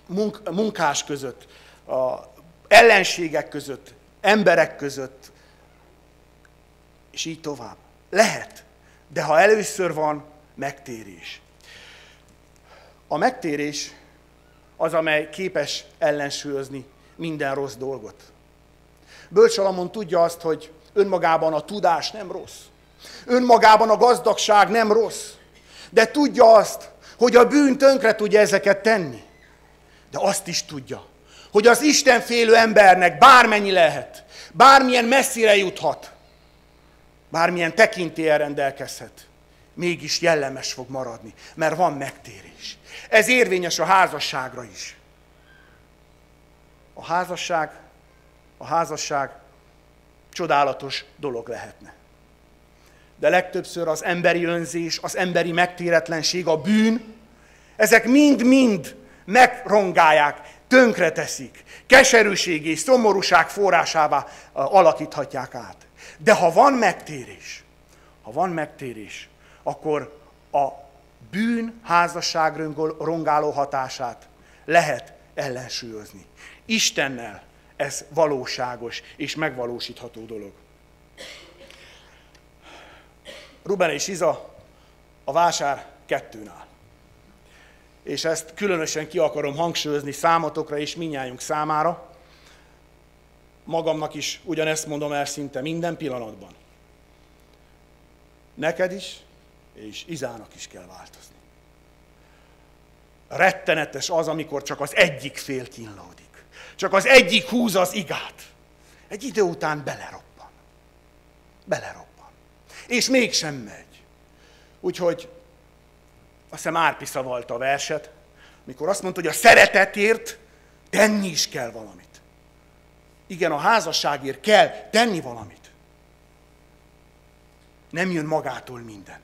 munk- munkás között, a ellenségek között, emberek között, és így tovább. Lehet, de ha először van megtérés. A megtérés az, amely képes ellensúlyozni minden rossz dolgot. Bölcsalamon tudja azt, hogy önmagában a tudás nem rossz. Önmagában a gazdagság nem rossz. De tudja azt, hogy a bűn tönkre tudja ezeket tenni. De azt is tudja, hogy az Isten félő embernek bármennyi lehet, bármilyen messzire juthat, bármilyen tekintélyen rendelkezhet, mégis jellemes fog maradni, mert van megtérés. Ez érvényes a házasságra is. A házasság, a házasság csodálatos dolog lehetne. De legtöbbször az emberi önzés, az emberi megtéretlenség, a bűn, ezek mind-mind megrongálják, tönkreteszik, keserűség és szomorúság forrásává alakíthatják át. De ha van megtérés, ha van megtérés, akkor a bűn házasság rongáló hatását lehet ellensúlyozni. Istennel ez valóságos és megvalósítható dolog. Ruben és Iza a vásár kettőnál. És ezt különösen ki akarom hangsúlyozni számotokra és minnyájunk számára. Magamnak is ugyanezt mondom el szinte minden pillanatban. Neked is, és Izának is kell változni. Rettenetes az, amikor csak az egyik fél kínlódik. Csak az egyik húz az igát. Egy idő után beleroppan. Beleroppan. És mégsem megy. Úgyhogy azt hiszem Árpi szavalta a verset, mikor azt mondta, hogy a szeretetért tenni is kell valamit. Igen, a házasságért kell tenni valamit. Nem jön magától minden,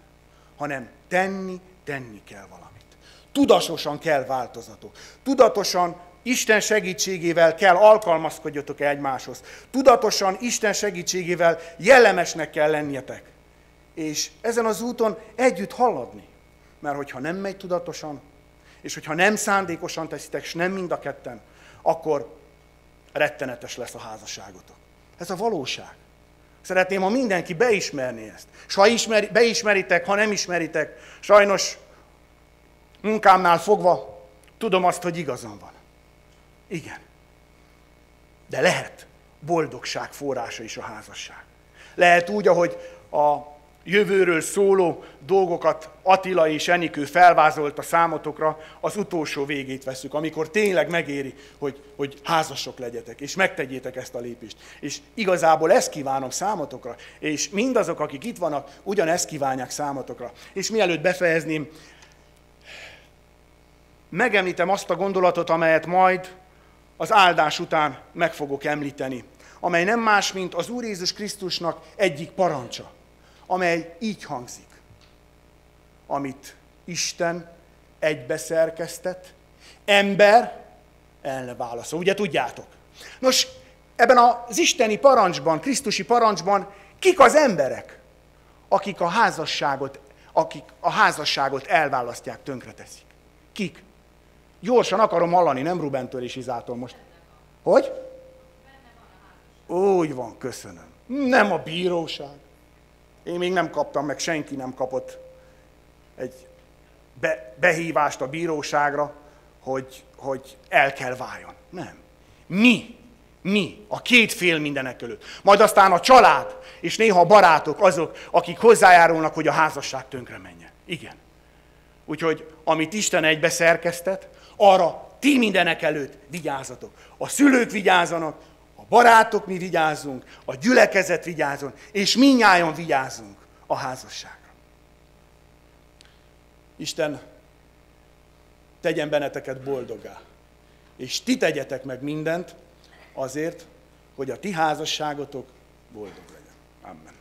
hanem tenni, tenni kell valamit. Tudatosan kell változatok. Tudatosan Isten segítségével kell alkalmazkodjatok egymáshoz. Tudatosan Isten segítségével jellemesnek kell lennietek. És ezen az úton együtt haladni. Mert hogyha nem megy tudatosan, és hogyha nem szándékosan teszitek, és nem mind a ketten, akkor rettenetes lesz a házasságotok. Ez a valóság. Szeretném, ha mindenki beismerné ezt. És ha ismeri, beismeritek, ha nem ismeritek, sajnos munkámnál fogva tudom azt, hogy igazam van. Igen. De lehet boldogság forrása is a házasság. Lehet úgy, ahogy a jövőről szóló dolgokat Attila és Enikő a számotokra, az utolsó végét veszük, amikor tényleg megéri, hogy, hogy házasok legyetek, és megtegyétek ezt a lépést. És igazából ezt kívánom számotokra, és mindazok, akik itt vannak, ugyanezt kívánják számotokra. És mielőtt befejezném, megemlítem azt a gondolatot, amelyet majd az áldás után meg fogok említeni, amely nem más, mint az Úr Jézus Krisztusnak egyik parancsa, amely így hangzik, amit Isten egybeszerkesztett, ember el ne válaszol. Ugye tudjátok? Nos, ebben az isteni parancsban, Krisztusi parancsban kik az emberek, akik a házasságot, akik a házasságot elválasztják, tönkreteszik? Kik? Gyorsan akarom hallani, nem Rubentől és Izától most. Hogy? Úgy van, köszönöm. Nem a bíróság. Én még nem kaptam, meg senki nem kapott egy be, behívást a bíróságra, hogy, hogy el kell váljon. Nem. Mi, mi, a két fél mindenek előtt. Majd aztán a család, és néha a barátok azok, akik hozzájárulnak, hogy a házasság tönkre menjen. Igen. Úgyhogy amit Isten egybe szerkesztett, arra ti mindenek előtt vigyázzatok. A szülők vigyázzanak, a barátok mi vigyázzunk, a gyülekezet vigyázzon, és minnyáján vigyázzunk a házasságra. Isten tegyen benneteket boldogá, és ti tegyetek meg mindent azért, hogy a ti házasságotok boldog legyen. Amen.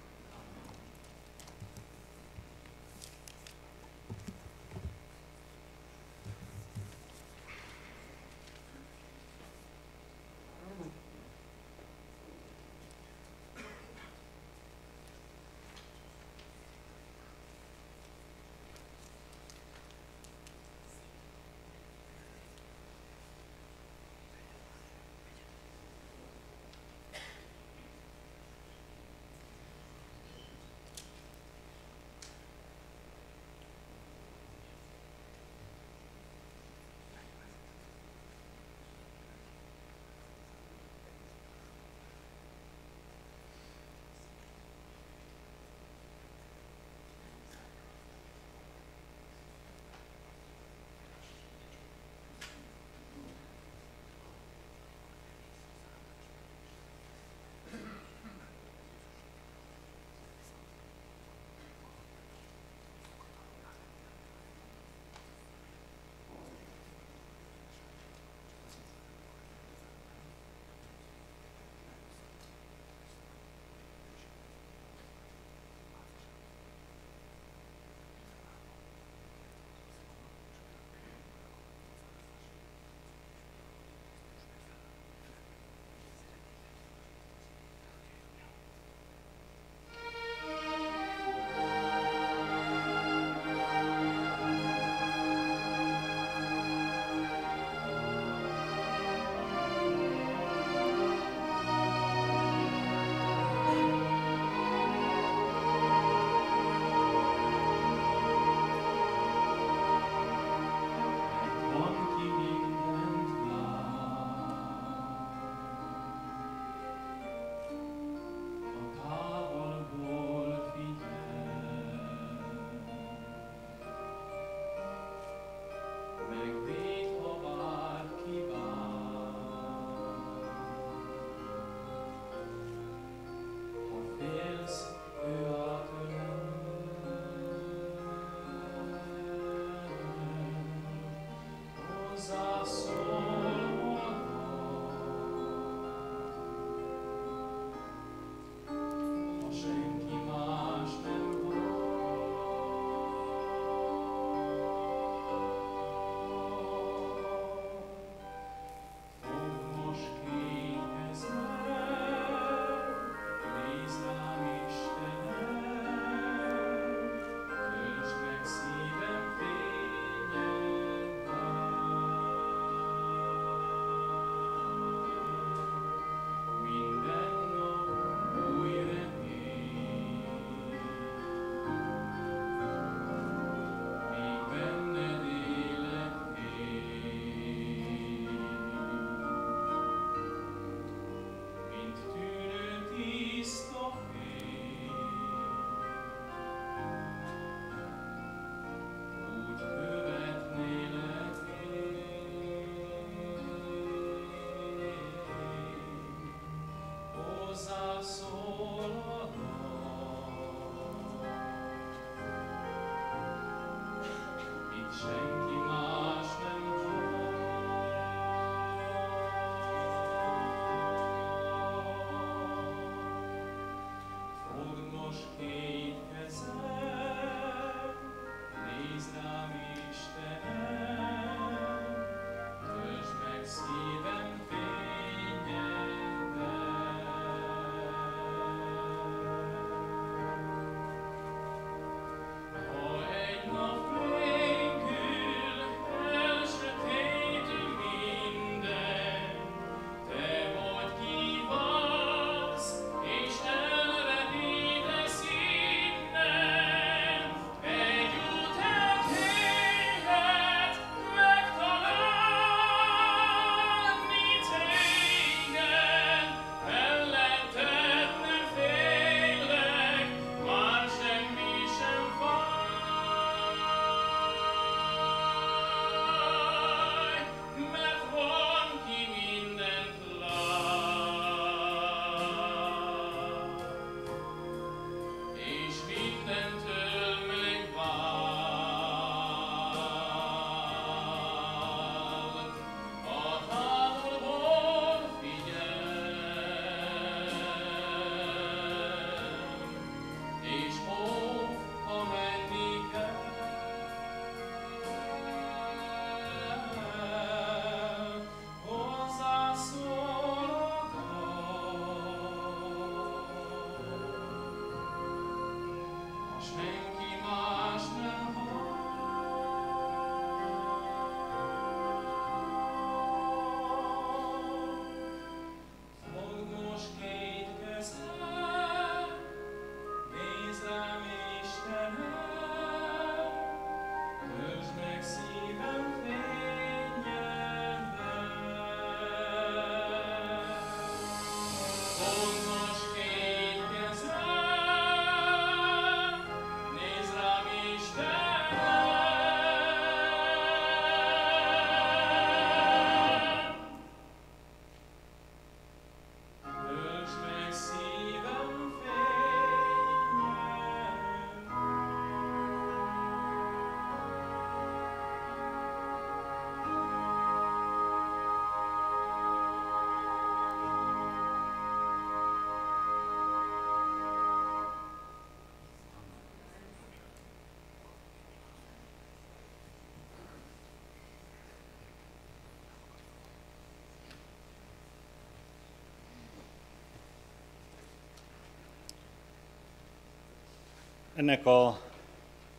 Ennek a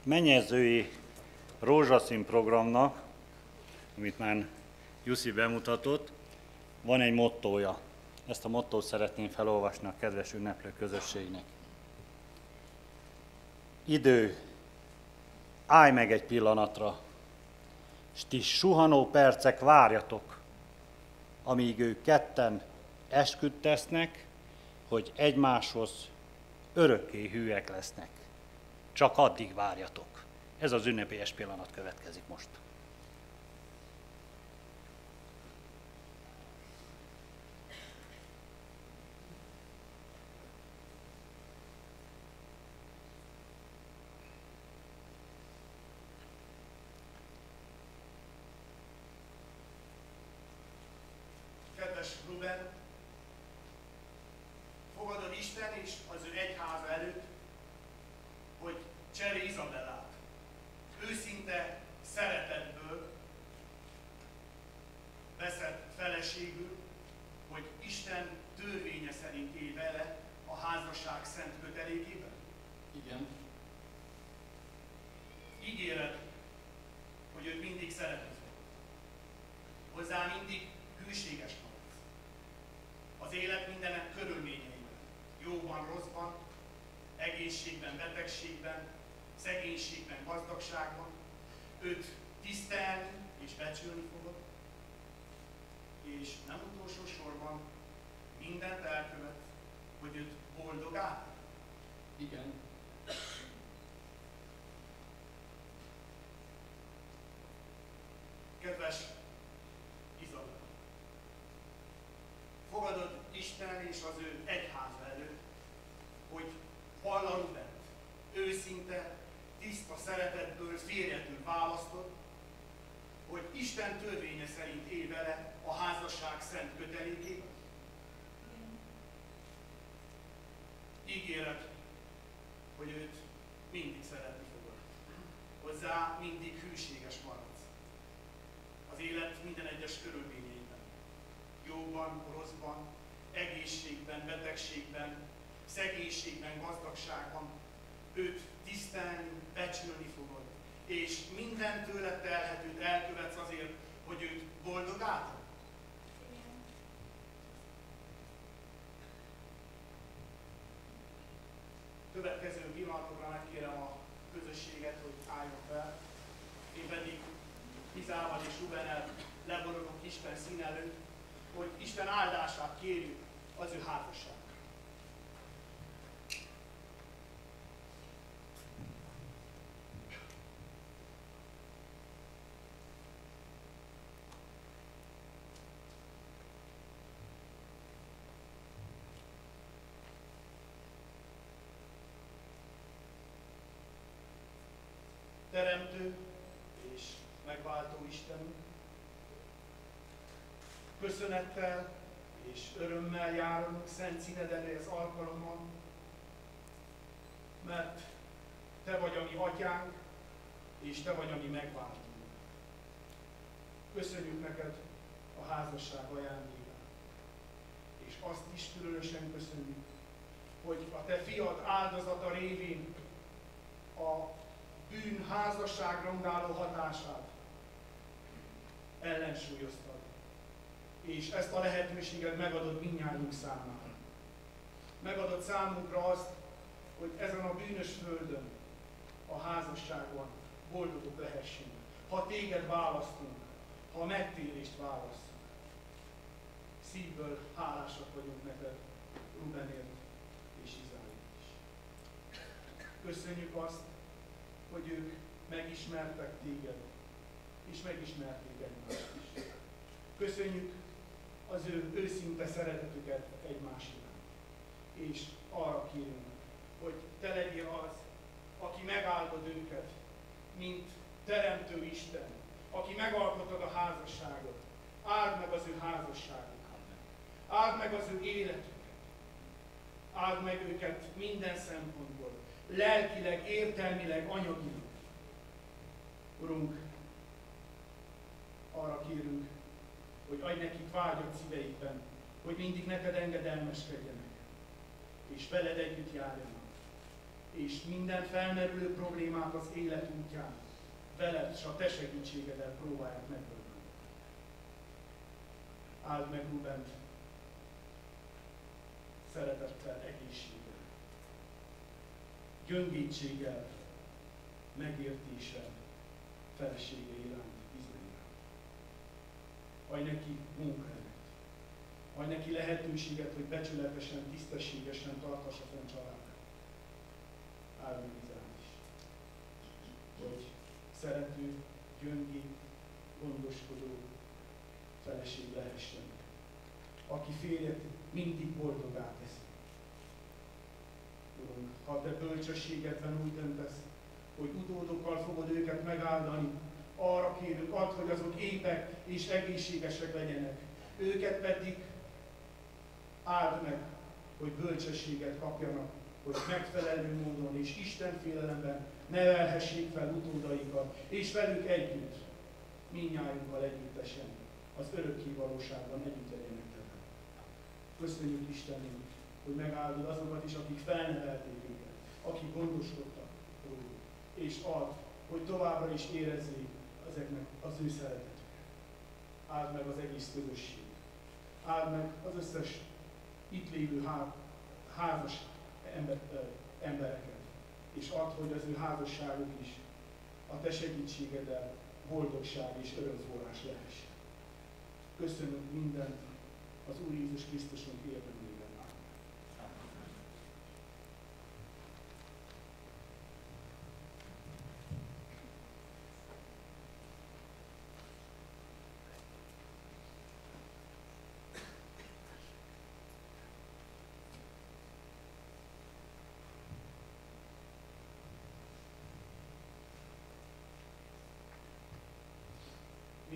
mennyezői rózsaszín programnak, amit már Jussi bemutatott, van egy mottója. Ezt a mottót szeretném felolvasni a kedves ünneplő közösségnek. Idő, állj meg egy pillanatra, s ti suhanó percek várjatok, amíg ők ketten esküdt tesznek, hogy egymáshoz örökké hűek lesznek. Csak addig várjatok. Ez az ünnepélyes pillanat következik most. Kedves Ruben, fogadod Isten és az ő egyháza előtt, hogy Cseri Izabellát őszinte szeretetből veszed feleségül, hogy Isten törvénye szerint él vele a házasság szent kötelékében? Igen, Ígéred, hogy őt mindig szereted. Hozzá mindig hűséges maradsz. Az élet mindenek körülményeiben, jóban, rosszban, egészségben, betegségben, szegénységben, gazdagságban, őt tisztelni és becsülni fogod, és nem utolsó sorban mindent elkövet, hogy őt boldogá. igen, Kedves Izabel, fogadod Isten és az ő egyháza előtt, hogy Palla Rubent őszinte, tiszta szeretetből férjetül választod, Isten törvénye szerint él vele a házasság szent kötelékében? Ígéret, hogy őt mindig szeretni fogod. Hozzá mindig hűséges maradsz. Az élet minden egyes körülményeiben. Jóban, rosszban, egészségben, betegségben, szegénységben, gazdagságban. Őt tisztelni, becsülni fogod. És minden tőle telhetőt elkövetsz azért, hogy őt boldog át. Következő pillanatokra megkérem a közösséget, hogy álljon fel. Én pedig Izával és Rubenel leborodok Isten szín előtt, hogy Isten áldását kérjük az ő házasság. Teremtő és megváltó Istenünk, köszönettel és örömmel járunk Szent Színed elé az alkalommal, mert Te vagy a mi atyánk, és Te vagy a mi megváltunk. Köszönjük neked a házasság ajándékát, és azt is különösen köszönjük, hogy a Te fiad áldozata révén a bűn házasságra undáló hatását ellensúlyoztad. És ezt a lehetőséget megadod minnyájunk számára. Megadod számunkra azt, hogy ezen a bűnös földön, a házasságban boldogok lehessünk. Ha téged választunk, ha megtérést választunk. Szívből hálásak vagyunk neked, Rubenért és Izáért is. Köszönjük azt, hogy ők megismertek téged, és megismerték egymást is. Köszönjük az ő őszinte szeretetüket egymás iránt. És arra kérünk, hogy te legyél az, aki megáldod őket, mint Teremtő Isten, aki megalkotod a házasságot. Áld meg az ő házasságukat. Áld meg az ő életüket. Áld meg őket minden szempontból lelkileg, értelmileg, anyagilag. Urunk, arra kérünk, hogy adj nekik vágyat szíveikben, hogy mindig neked engedelmeskedjenek, és veled együtt járjanak, és minden felmerülő problémát az élet útján veled és a te segítségeddel próbálják megoldani. Áld meg Rubent szeretettel, egészséggel gyöngétséggel, megértéssel, felesége iránt, bizonyára. Adj neki munkáját. Adj neki lehetőséget, hogy becsületesen, tisztességesen tartassa fenn családát. Áld meg is. Hogy szerető, gyöngé, gondoskodó feleség lehessen. Aki férjet mindig boldogá teszi. Urunk, ha te bölcsességedben úgy döntesz, hogy utódokkal fogod őket megáldani, arra kérünk, add, hogy azok épek és egészségesek legyenek. Őket pedig áld meg, hogy bölcsességet kapjanak, hogy megfelelő módon és Isten félelemben nevelhessék fel utódaikat, és velük együtt, minnyájunkkal együttesen, az örökké valóságban együtt legyenek Köszönjük Istenünk, hogy megáldod azokat is, akik felnevelték őket, akik gondoskodtak róluk, és ad, hogy továbbra is érezzék ezeknek az ő szeretetüket. Áld meg az egész közösség. Áld meg az összes itt lévő házas ember, embereket, és add, hogy az ő házasságuk is a te segítségeddel boldogság és örömforrás lehessen. Köszönünk mindent az Úr Jézus Krisztusunk érdemében.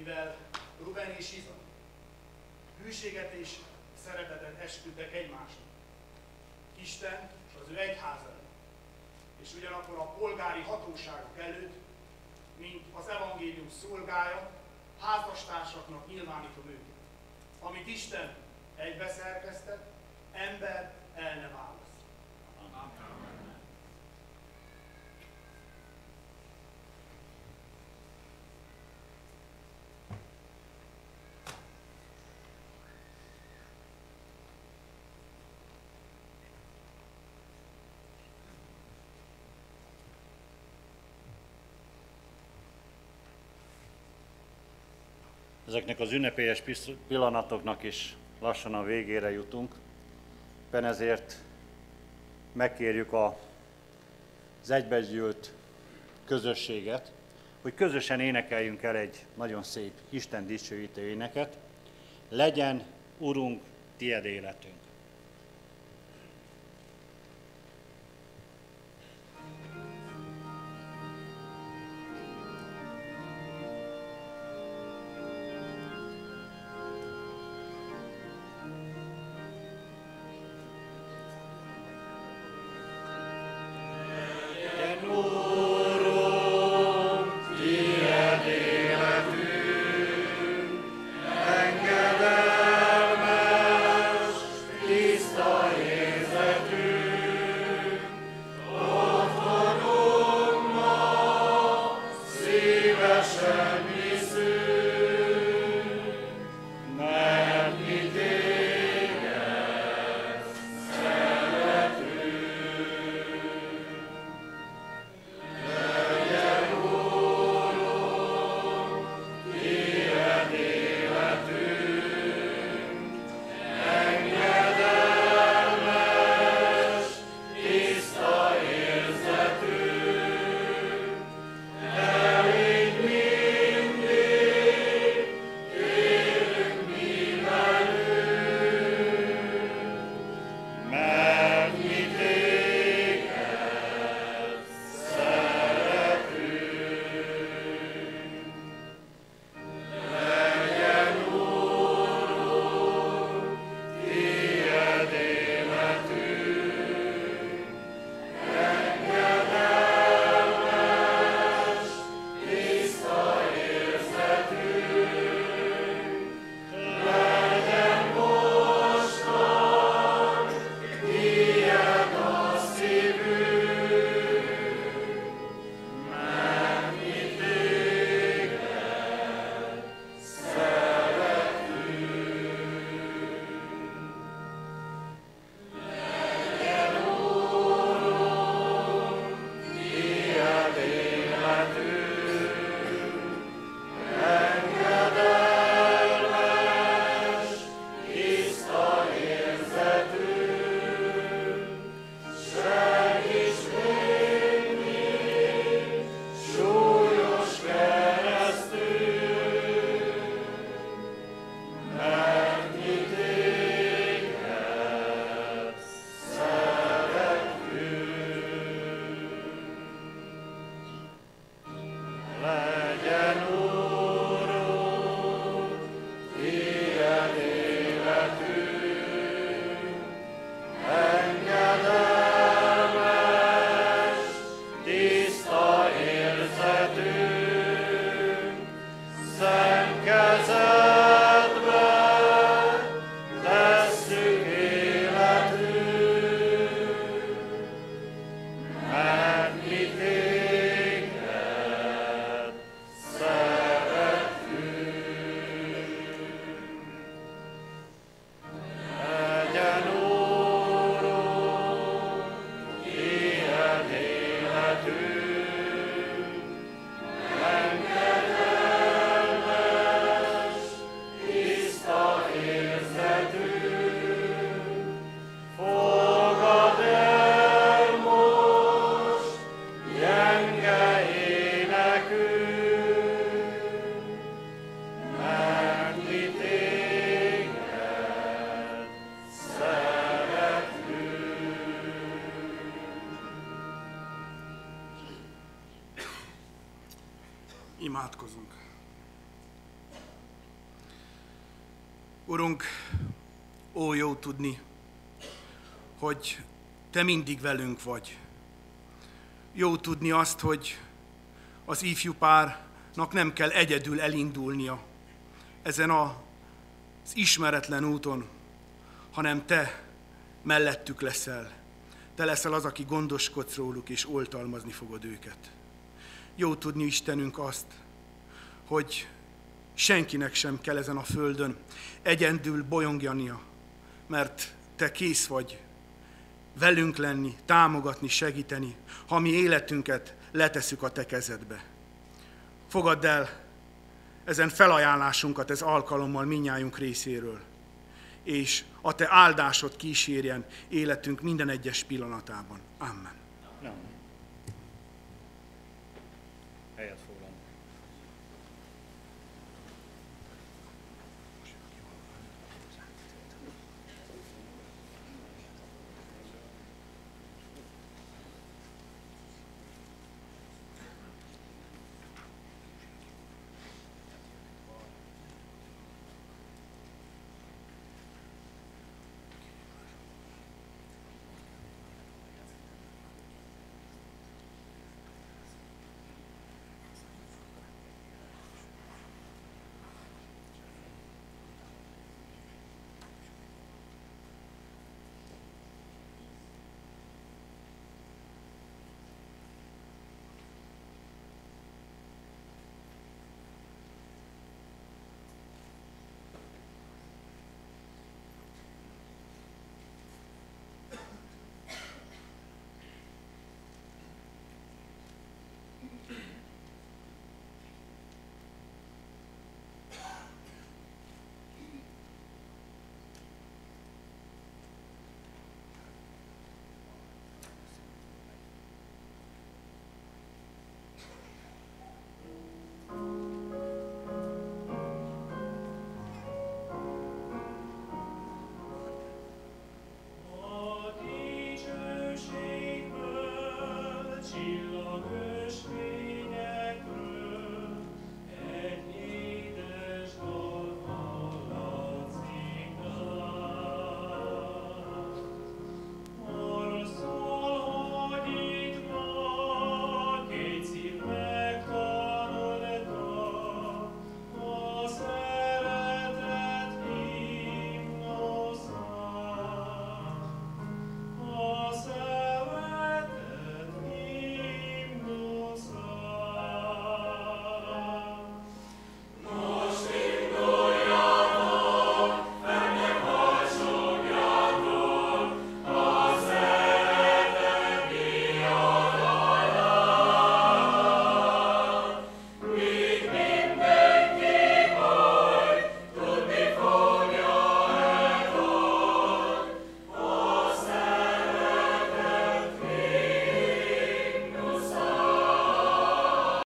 Mivel Ruben és Iza hűséget és szeretetet esküdtek egymásnak. Isten az ő egyház előtt, és ugyanakkor a polgári hatóságok előtt, mint az evangélium szolgája, házastársaknak nyilvánítom őket. Amit Isten egybeszerkeztett, ember el ne választ. Ezeknek az ünnepélyes pillanatoknak is lassan a végére jutunk. Éppen ezért megkérjük a, az egybegyűlt közösséget, hogy közösen énekeljünk el egy nagyon szép Isten dicsőítő éneket. Legyen, Urunk, tied életünk. Tudni, hogy Te mindig velünk vagy. Jó tudni azt, hogy az ifjú párnak nem kell egyedül elindulnia ezen az ismeretlen úton, hanem Te mellettük leszel. Te leszel az, aki gondoskodsz róluk, és oltalmazni fogod őket. Jó tudni, Istenünk, azt, hogy senkinek sem kell ezen a földön egyendül bolyongjania, mert Te kész vagy velünk lenni, támogatni, segíteni, ha mi életünket leteszük a Te kezedbe. Fogadd el ezen felajánlásunkat ez alkalommal minnyájunk részéről, és a Te áldásod kísérjen életünk minden egyes pillanatában. Amen. Helyet